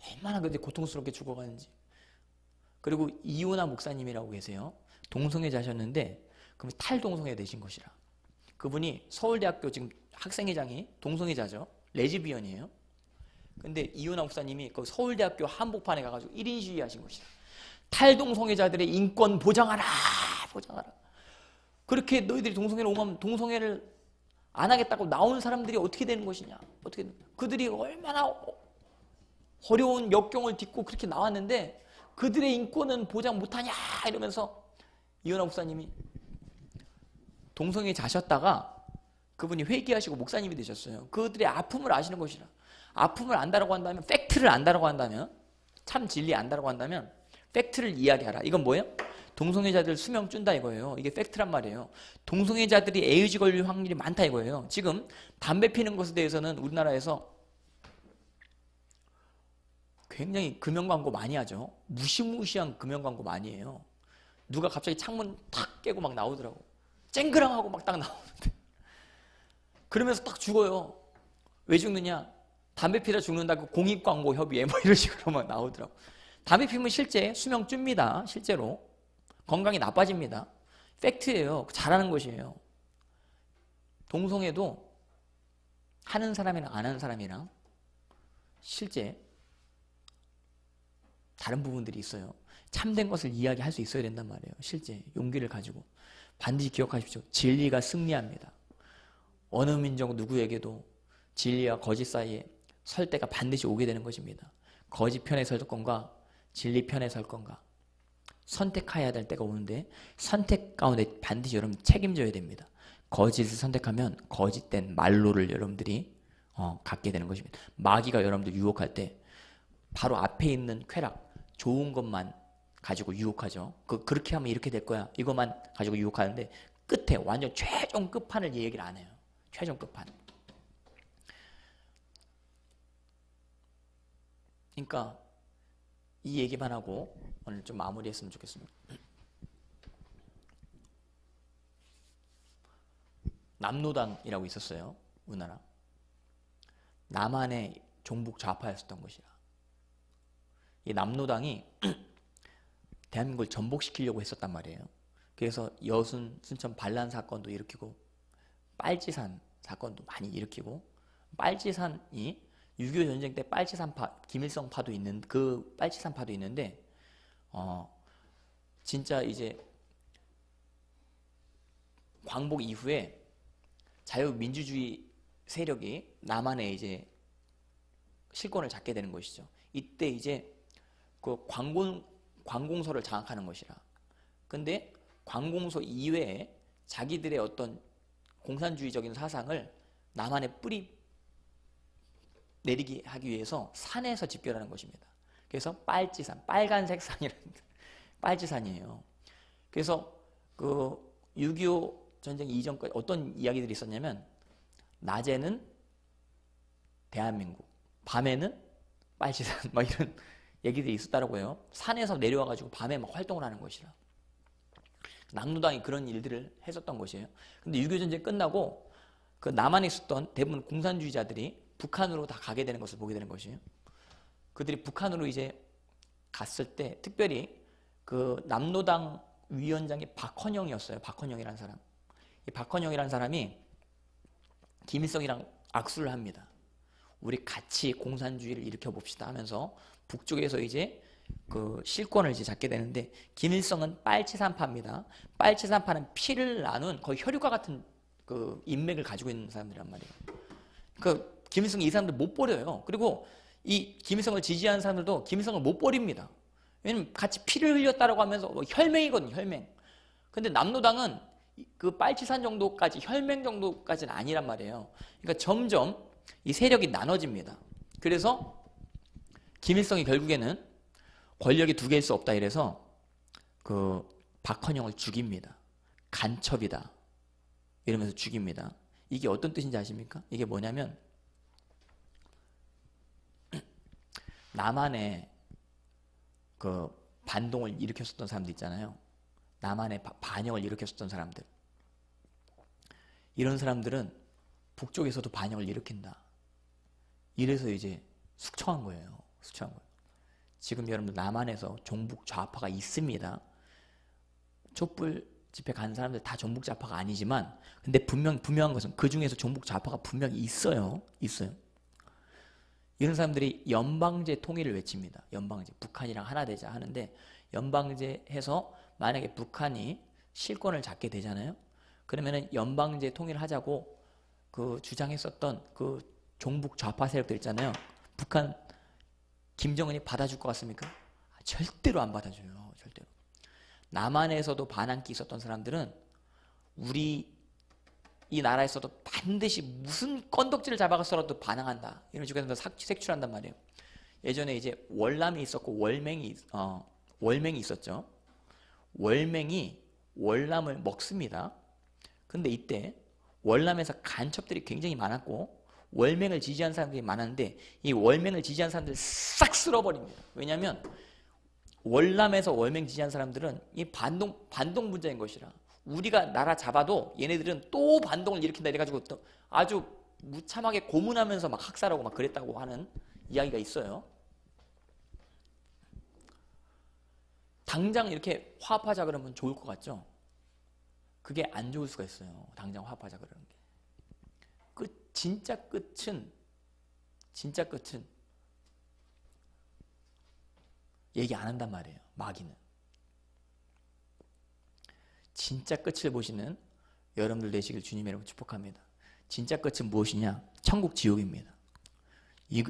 얼마나 근데 고통스럽게 죽어가는지. 그리고 이호나 목사님이라고 계세요. 동성애자셨는데 그럼 탈동성애 되신 것이라. 그분이 서울대학교 지금 학생회장이 동성애자죠. 레즈비언이에요. 근데 이호나 목사님이 그 서울대학교 한복판에 가가지고 1인 시위 하신 것이다. 탈동성애자들의 인권 보장하라! 보장하라. 그렇게 너희들이 동성애를 옹호하면 동성애를 안 하겠다고 나온 사람들이 어떻게 되는 것이냐? 어떻게 그들이 얼마나 어려운 역경을 딛고 그렇게 나왔는데 그들의 인권은 보장 못하냐 이러면서 이요나 목사님이 동성애자셨다가 그분이 회개하시고 목사님이 되셨어요. 그들의 아픔을 아시는 것이라. 아픔을 안다라고 한다면 팩트를 안다라고 한다면 참 진리 안다라고 한다면 팩트를 이야기하라. 이건 뭐예요? 동성애자들 수명 준다 이거예요. 이게 팩트란 말이에요. 동성애자들이 에이즈 걸릴 확률이 많다 이거예요. 지금 담배 피는 것에 대해서는 우리나라에서 굉장히 금연 광고 많이 하죠. 무시무시한 금연 광고 많이 해요. 누가 갑자기 창문 탁 깨고 막 나오더라고. 쨍그랑 하고 막 딱 나오는데. 그러면서 딱 죽어요. 왜 죽느냐? 담배 피다 죽는다고 공익 광고 협의회 뭐 이런 식으로 막 나오더라고. 담배 피면 실제 수명 줍니다. 실제로. 건강이 나빠집니다. 팩트예요. 잘하는 것이에요. 동성애도 하는 사람이랑 안 하는 사람이랑 실제 다른 부분들이 있어요. 참된 것을 이야기할 수 있어야 된단 말이에요. 실제 용기를 가지고 반드시 기억하십시오. 진리가 승리합니다. 어느 민족 누구에게도 진리와 거짓 사이에 설 때가 반드시 오게 되는 것입니다. 거짓 편에 설 건가 진리 편에 설 건가 선택해야 될 때가 오는데 선택 가운데 반드시 여러분 책임져야 됩니다. 거짓을 선택하면 거짓된 말로를 여러분들이 어, 갖게 되는 것입니다. 마귀가 여러분들 유혹할 때 바로 앞에 있는 쾌락, 좋은 것만 가지고 유혹하죠. 그, 그렇게 하면 이렇게 될 거야. 이것만 가지고 유혹하는데 끝에 완전 최종 끝판을 얘기를 안 해요. 최종 끝판. 그러니까 이 얘기만 하고 오늘 좀 마무리했으면 좋겠습니다. 남노당이라고 있었어요. 우리나라. 남한의 종북 좌파였었던 것이야. 이 남노당이 대한민국을 전복시키려고 했었단 말이에요. 그래서 여순 순천 반란 사건도 일으키고 빨치산 사건도 많이 일으키고 빨치산이 6.25 전쟁 때 빨치산 파 김일성 파도 있는 그 빨치산 파도 있는데 어 진짜 이제 광복 이후에 자유민주주의 세력이 남한에 이제 실권을 잡게 되는 것이죠. 이때 이제 그 관공 관공서를 장악하는 것이라. 근데 관공서 이외에 자기들의 어떤 공산주의적인 사상을 남한에 뿌리 내리게 하기 위해서 산에서 집결하는 것입니다. 그래서 빨지산, 빨간색 산이라는 빨지산이에요. 그래서 그 6.25 전쟁 이전까지 어떤 이야기들이 있었냐면 낮에는 대한민국, 밤에는 빨치산 막 이런 얘기들이 있었다라고 해요. 산에서 내려와 가지고 밤에 막 활동을 하는 것이라. 남노당이 그런 일들을 했었던 것이에요. 근데 6.25 전쟁 끝나고 그 남한에 있었던 대부분 공산주의자들이 북한으로 다 가게 되는 것을 보게 되는 것이에요. 그들이 북한으로 이제 갔을 때 특별히 그 남노당 위원장이 박헌영이었어요. 박헌영이라는 사람. 이 박헌영이라는 사람이 김일성이랑 악수를 합니다. 우리 같이 공산주의를 일으켜 봅시다 하면서 북쪽에서 이제 그 실권을 이제 잡게 되는데 김일성은 빨치산파입니다. 빨치산파는 피를 나눈 거의 혈육과 같은 그 인맥을 가지고 있는 사람들이란 말이에요. 그 김일성이 이 사람들 못 버려요. 그리고 이 김일성을 지지하는 사람들도 김일성을 못 버립니다. 왜냐면 같이 피를 흘렸다라고 하면서 뭐 혈맹이거든요, 혈맹. 근데 남노당은 그 빨치산 정도까지 혈맹 정도까지는 아니란 말이에요. 그러니까 점점 이 세력이 나눠집니다. 그래서 김일성이 결국에는 권력이 두 개일 수 없다 이래서 그 박헌영을 죽입니다. 간첩이다. 이러면서 죽입니다. 이게 어떤 뜻인지 아십니까? 이게 뭐냐면 남한에 그 반동을 일으켰었던 사람들 있잖아요. 남한에 반역을 일으켰었던 사람들. 이런 사람들은 북쪽에서도 반역을 일으킨다. 이래서 이제 숙청한 거예요. 숙청한 거예요. 지금 여러분들 남한에서 종북 좌파가 있습니다. 촛불 집회 간 사람들 다 종북 좌파가 아니지만 근데 분명 분명한 것은 그 중에서 종북 좌파가 분명히 있어요. 있어요. 이런 사람들이 연방제 통일을 외칩니다. 연방제. 북한이랑 하나 되자 하는데 연방제 해서 만약에 북한이 실권을 잡게 되잖아요. 그러면은 연방제 통일하자고 그 주장했었던 그 종북 좌파 세력들 있잖아요. 북한 김정은이 받아줄 것 같습니까? 아, 절대로 안 받아줘요. 절대로. 남한에서도 반항기 있었던 사람들은 우리 이 나라에서도 반드시 무슨 건덕지를 잡아가서라도 반항한다. 이런 식으로 색출한단 말이에요. 예전에 이제 월남이 있었고 월맹이 어, 월맹이 있었죠. 월맹이 월남을 먹습니다. 근데 이때 월남에서 간첩들이 굉장히 많았고 월맹을 지지한 사람들이 많았는데 이 월맹을 지지한 사람들을 싹 쓸어버립니다. 왜냐하면 월남에서 월맹 지지한 사람들은 이 반동 반동 문제인 것이라 우리가 나라 잡아도 얘네들은 또 반동을 일으킨다 이래가지고 또 아주 무참하게 고문하면서 막 학살하고 막 그랬다고 하는 이야기가 있어요. 당장 이렇게 화합하자 그러면 좋을 것 같죠? 그게 안 좋을 수가 있어요. 당장 화합하자 그러는 게. 끝, 진짜 끝은, 진짜 끝은 얘기 안 한단 말이에요. 마귀는. 진짜 끝을 보시는 여러분들 되시길 주님의 이름으로 축복합니다. 진짜 끝은 무엇이냐? 천국 지옥입니다. 이,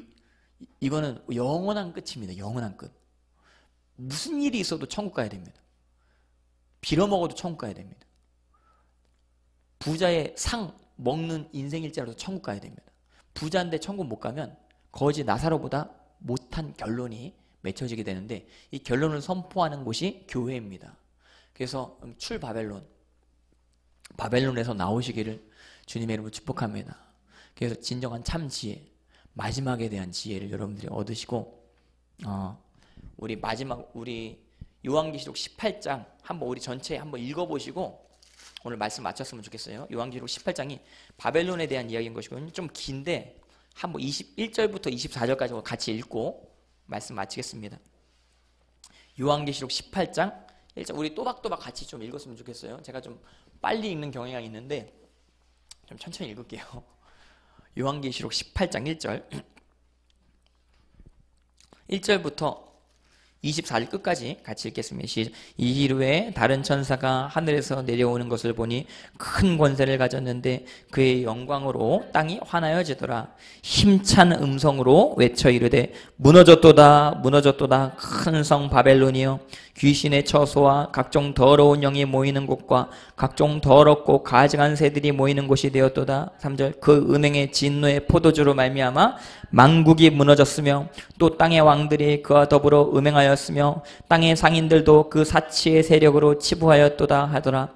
이거는 영원한 끝입니다. 영원한 끝. 무슨 일이 있어도 천국 가야 됩니다. 빌어먹어도 천국 가야 됩니다. 부자의 상 먹는 인생일지라도 천국 가야 됩니다. 부자인데 천국 못 가면 거지 나사로보다 못한 결론이 맺혀지게 되는데 이 결론을 선포하는 곳이 교회입니다. 그래서 출 바벨론 바벨론에서 나오시기를 주님의 이름으로 축복합니다. 그래서 진정한 참 지혜 마지막에 대한 지혜를 여러분들이 얻으시고 어, 우리 마지막 우리 요한계시록 18장 한번 우리 전체 한번 읽어보시고 오늘 말씀 마쳤으면 좋겠어요. 요한계시록 18장이 바벨론에 대한 이야기인 것이거든요. 좀 긴데 한번 21절부터 24절까지 같이 읽고 말씀 마치겠습니다. 요한계시록 18장 일단 우리 또박또박 같이 좀 읽었으면 좋겠어요. 제가 좀 빨리 읽는 경향이 있는데 좀 천천히 읽을게요. 요한계시록 18장 1절 1절부터 24절 끝까지 같이 읽겠습니다. 이일 후에 다른 천사가 하늘에서 내려오는 것을 보니 큰 권세를 가졌는데 그의 영광으로 땅이 환하여지더라. 힘찬 음성으로 외쳐 이르되 무너졌도다 무너졌도다 큰 성 바벨론이여 귀신의 처소와 각종 더러운 영이 모이는 곳과 각종 더럽고 가증한 새들이 모이는 곳이 되었도다. 3절 그 음행의 진노의 포도주로 말미암아 망국이 무너졌으며 또 땅의 왕들이 그와 더불어 음행하였으며 땅의 상인들도 그 사치의 세력으로 치부하였도다 하더라.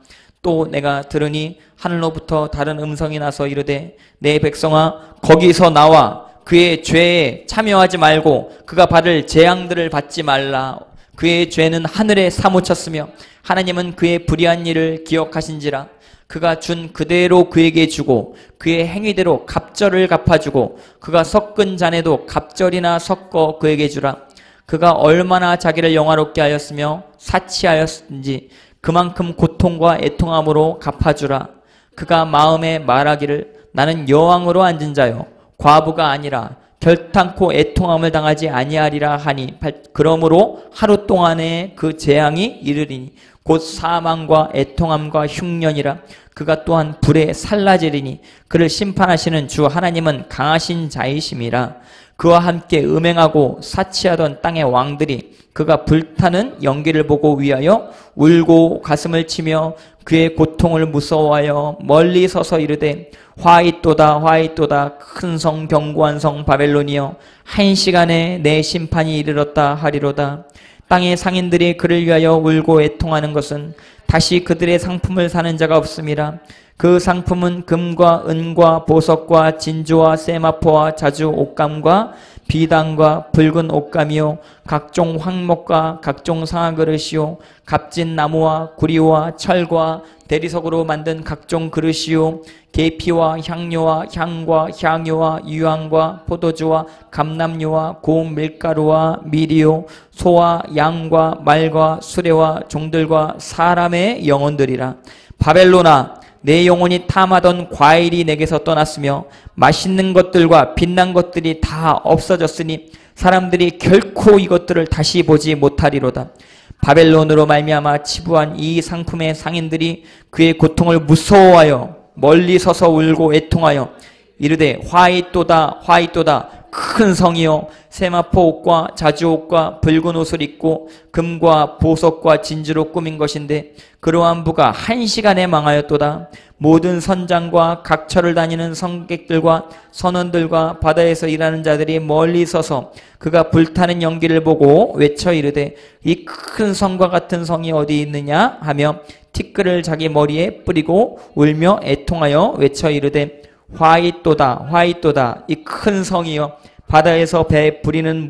또 내가 들으니 하늘로부터 다른 음성이 나서 이르되 내 백성아 거기서 나와 그의 죄에 참여하지 말고 그가 받을 재앙들을 받지 말라 그의 죄는 하늘에 사무쳤으며 하나님은 그의 불의한 일을 기억하신지라. 그가 준 그대로 그에게 주고 그의 행위대로 갑절을 갚아주고 그가 섞은 잔에도 갑절이나 섞어 그에게 주라. 그가 얼마나 자기를 영화롭게 하였으며 사치하였는지 그만큼 고통과 애통함으로 갚아주라. 그가 마음에 말하기를 나는 여왕으로 앉은 자요. 과부가 아니라 결탄코 애통함을 당하지 아니하리라 하니 그러므로 하루 동안에 그 재앙이 이르리니 곧 사망과 애통함과 흉년이라 그가 또한 불에 살라지리니 그를 심판하시는 주 하나님은 강하신 자이심이라 그와 함께 음행하고 사치하던 땅의 왕들이 그가 불타는 연기를 보고 위하여 울고 가슴을 치며 그의 고통을 무서워하여 멀리 서서 이르되 화이또다 화이또다 큰 성 견고한 성 바벨론이여 한 시간에 내 심판이 이르렀다 하리로다. 땅의 상인들이 그를 위하여 울고 애통하는 것은 다시 그들의 상품을 사는 자가 없음이라 그 상품은 금과 은과 보석과 진주와 세마포와 자주 옷감과 비단과 붉은 옷감이요. 각종 황목과 각종 상아그릇이요. 값진 나무와 구리와 철과 대리석으로 만든 각종 그릇이요. 계피와 향료와 향과 향료와 유황과 포도주와 감남류와 고운 밀가루와 미리요. 소와 양과 말과 수레와 종들과 사람의 영혼들이라. 바벨로나 내 영혼이 탐하던 과일이 내게서 떠났으며 맛있는 것들과 빛난 것들이 다 없어졌으니 사람들이 결코 이것들을 다시 보지 못하리로다. 바벨론으로 말미암아 치부한 이 상품의 상인들이 그의 고통을 무서워하여 멀리 서서 울고 애통하여 이르되 화이또다 화이또다 큰 성이요. 세마포 옷과 자주 옷과 붉은 옷을 입고 금과 보석과 진주로 꾸민 것인데 그러한 부가 한 시간에 망하였도다. 모든 선장과 각처를 다니는 성객들과 선원들과 바다에서 일하는 자들이 멀리 서서 그가 불타는 연기를 보고 외쳐 이르되 이 큰 성과 같은 성이 어디 있느냐 하며 티끌을 자기 머리에 뿌리고 울며 애통하여 외쳐 이르되 화이또다 화이또다. 이 큰 성이여 바다에서 배 부리는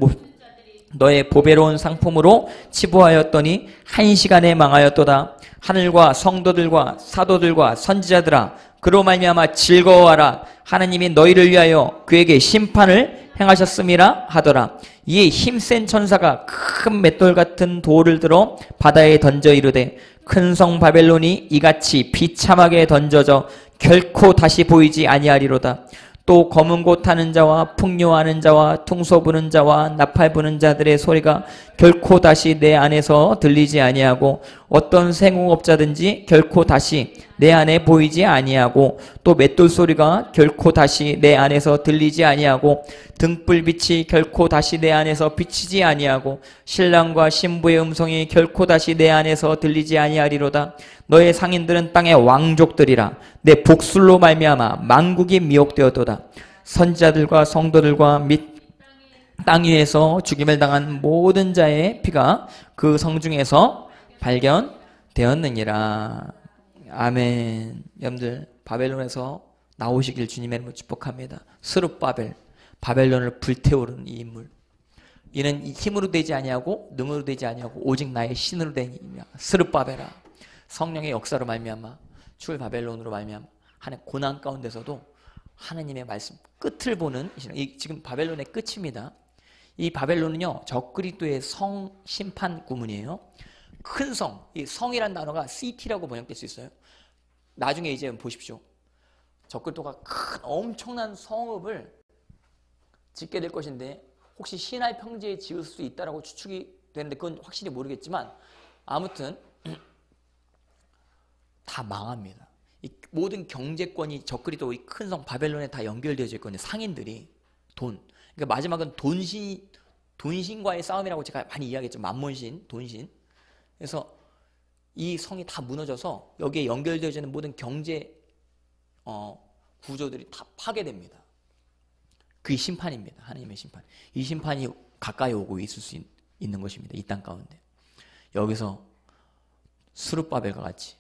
너의 보배로운 상품으로 치부하였더니 한 시간에 망하였도다. 하늘과 성도들과 사도들과 선지자들아 그로 말미암아 즐거워하라. 하나님이 너희를 위하여 그에게 심판을 행하셨음이라 하더라. 이에 힘센 천사가 큰 맷돌 같은 돌을 들어 바다에 던져 이르되 큰 성 바벨론이 이같이 비참하게 던져져 결코 다시 보이지 아니하리로다. 또 검은 곳 타는 자와 풍요하는 자와 퉁소 부는 자와 나팔 부는 자들의 소리가 결코 다시 내 안에서 들리지 아니하고 어떤 생업자든지 결코 다시 내 안에 보이지 아니하고 또 맷돌 소리가 결코 다시 내 안에서 들리지 아니하고 등불빛이 결코 다시 내 안에서 비치지 아니하고 신랑과 신부의 음성이 결코 다시 내 안에서 들리지 아니하리로다. 너의 상인들은 땅의 왕족들이라 내 복술로 말미암아 만국이 미혹되었도다. 선지자들과 성도들과 및 땅 위에서 죽임을 당한 모든 자의 피가 그 성중에서 발견되었느니라 아멘 여러분들 바벨론에서 나오시길 주님의 이름으로 축복합니다 스룹바벨 바벨론을 불태우는 이 인물 이는 힘으로 되지 아니하고 능으로 되지 아니하고 오직 나의 신으로 된 이냐 스룹바벨아 성령의 역사로 말미암아 출 바벨론으로 말미암아 하나님 고난 가운데서도 하나님의 말씀 끝을 보는 이 지금 바벨론의 끝입니다. 이 바벨론은요 적그리스도의 성 심판 구문이에요. 큰 성, 이 성이란 단어가 city라고 번역될 수 있어요. 나중에 이제 보십시오. 적글도가 큰 엄청난 성읍을 짓게 될 것인데 혹시 시나이 평지에 지을 수 있다라고 추측이 되는데 그건 확실히 모르겠지만 아무튼 다 망합니다. 이 모든 경제권이 적그리도 이 큰 성 바벨론에 다 연결되어져 있거든요. 상인들이 돈. 그러니까 마지막은 돈신 돈신과의 싸움이라고 제가 많이 이야기했죠. 만몬신, 돈신. 그래서 이 성이 다 무너져서 여기에 연결되어져 있는 모든 경제 어, 구조들이 다 파괴됩니다. 그게 심판입니다. 하나님의 심판. 이 심판이 가까이 오고 있을 수 있, 는 것입니다. 이 땅 가운데. 여기서 수르바벨과 같이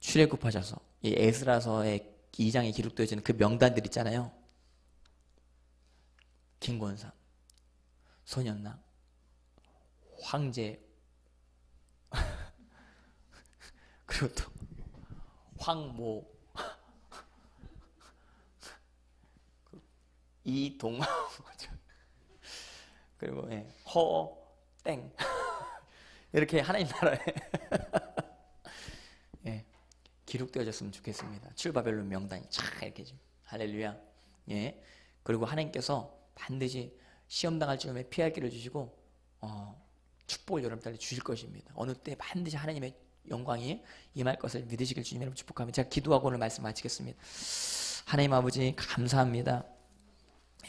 출애굽하셔서 이 에스라서의 2장에 기록되어 있는 그 명단들 있잖아요. 김권삼, 소년랑, 황제, 그리고 또 황모, 이동, 그리고 예, 허, 땡 이렇게 하나님 나라에 예, 기록되어졌으면 좋겠습니다. 출바벨론 명단이 쫙 이렇게 좀 할렐루야. 예. 그리고 하나님께서 반드시 시험 당할 즈음에 피할 길을 주시고 어, 축복을 여러분들한테 주실 것입니다. 어느 때 반드시 하나님의 영광이 임할 것을 믿으시길 주님 여러분 축복합니다. 제가 기도하고 오늘 말씀 마치겠습니다. 하나님 아버지 감사합니다.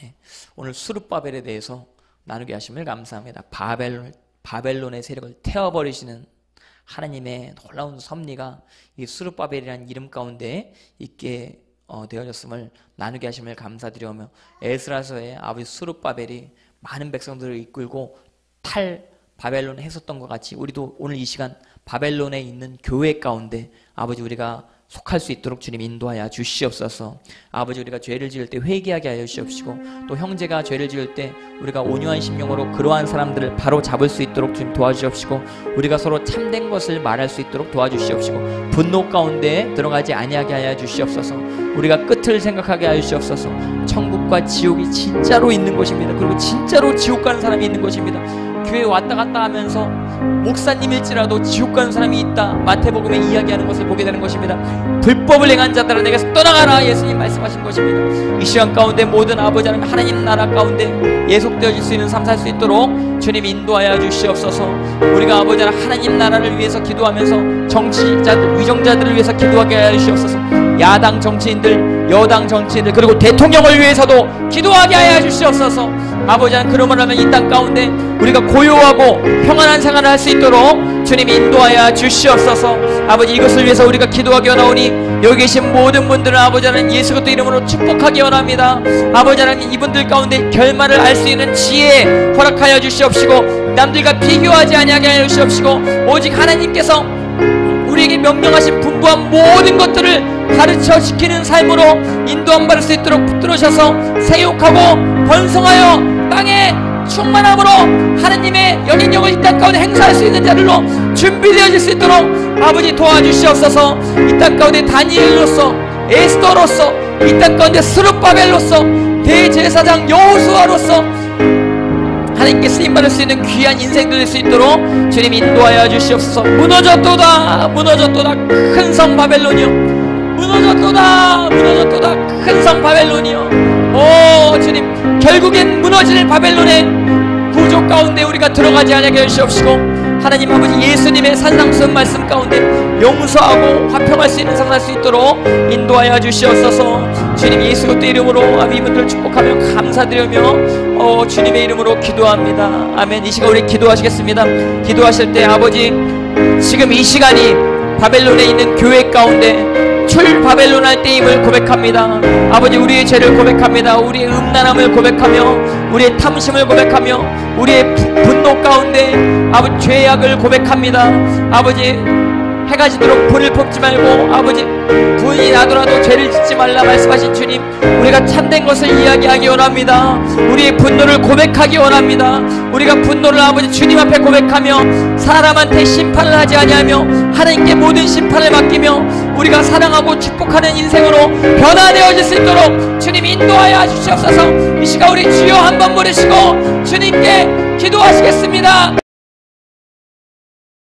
예, 오늘 수르바벨에 대해서 나누게 하심을 감사합니다. 바벨론, 바벨론의 세력을 태워버리시는 하나님의 놀라운 섭리가 이 수르바벨이라는 이름 가운데 있게 어, 되어졌음을 나누게 하심을 감사드려오며 에스라서의 아버지 수르바벨이 많은 백성들을 이끌고 탈 바벨론에 했었던 것 같이 우리도 오늘 이 시간 바벨론에 있는 교회 가운데 아버지 우리가 속할 수 있도록 주님 인도하여 주시옵소서. 아버지 우리가 죄를 지을 때 회개하게 하여 주시옵시고 또 형제가 죄를 지을 때 우리가 온유한 심령으로 그러한 사람들을 바로 잡을 수 있도록 주님 도와주시옵시고 우리가 서로 참된 것을 말할 수 있도록 도와주시옵시고 분노 가운데 들어가지 아니하게 하여 주시옵소서. 우리가 끝을 생각하게 하여 주시옵소서. 천국과 지옥이 진짜로 있는 것입니다. 그리고 진짜로 지옥 가는 사람이 있는 것입니다. 교회 왔다 갔다 하면서 목사님일지라도 지옥 가는 사람이 있다. 마태복음에 이야기하는 것을 보게 되는 것입니다. 불법을 행한 자들아 내게서 떠나가라 예수님 말씀하신 것입니다. 이 시간 가운데 모든 아버지 하나님 하나님 나라 가운데 예속되어질 수 있는 삶 살 수 있도록 주님 인도하여 주시옵소서. 우리가 아버지 하나님 나라를 위해서 기도하면서 정치자들 위정자들을 위해서 기도하게 하여 주시옵소서. 야당 정치인들, 여당 정치인들 그리고 대통령을 위해서도 기도하게 하여 주시옵소서. 아버지 그러므로 하면 이 땅 가운데 우리가 고요하고 평안한 생활을 할 수 있도록 주님 인도하여 주시옵소서 아버지 이것을 위해서 우리가 기도하기 원하오니 여기 계신 모든 분들을 아버지 하나님 예수 그리스도 이름으로 축복하기 원합니다 아버지 하나님 이분들 가운데 결말을 알 수 있는 지혜 허락하여 주시옵시고 남들과 비교하지 아니하게 하여 주시옵시고 오직 하나님께서 우리에게 명령하신 분부한 모든 것들을 가르쳐 지키는 삶으로 인도함 받을 수 있도록 붙들으셔서 세욕하고 번성하여 땅에 충만함으로 하느님의 영향력을 이 땅 가운데 행사할 수 있는 자들로 준비되어질 수 있도록 아버지 도와주시옵소서. 이 땅 가운데 다니엘로서 에스더로서 이 땅 가운데 스룹바벨로서 대제사장 여호수아로서 하나님께 쓰임받을 수 있는 귀한 인생들 될수 있도록 주님 인도하여 주시옵소서. 무너졌도다 무너졌도다 큰 성 바벨론이요. 무너졌도다 무너졌도다 큰 성 바벨론이요. 오 주님 결국엔 무너질 바벨론의 구조 가운데 우리가 들어가지 않게 해주시옵시고 하나님 아버지 예수님의 산상수훈 말씀 가운데 용서하고 화평할 수 있는 삶을 수 있도록 인도하여 주시옵소서 주님 예수 그리스도 이름으로 아비 분들 축복하며 감사드리며 어, 주님의 이름으로 기도합니다 아멘 이 시간 우리 기도하시겠습니다 기도하실 때 아버지 지금 이 시간이 바벨론에 있는 교회 가운데 출 바벨론 할 때임을 고백합니다. 아버지 우리의 죄를 고백합니다. 우리의 음란함을 고백하며 우리의 탐심을 고백하며 우리의 분노 가운데 아버지 죄악을 고백합니다. 아버지 해가 지도록 불을 뽑지 말고 아버지 분이 나더라도 죄를 짓지 말라 말씀하신 주님 우리가 참된 것을 이야기하기 원합니다. 우리의 분노를 고백하기 원합니다. 우리가 분노를 아버지 주님 앞에 고백하며 사람한테 심판을 하지 아니하며 하나님께 모든 심판을 맡기며 우리가 사랑하고 축복하는 인생으로 변화되어질 수 있도록 주님 인도하여 주시옵소서. 이 시간 우리 주여 한번 부르시고 주님께 기도하시겠습니다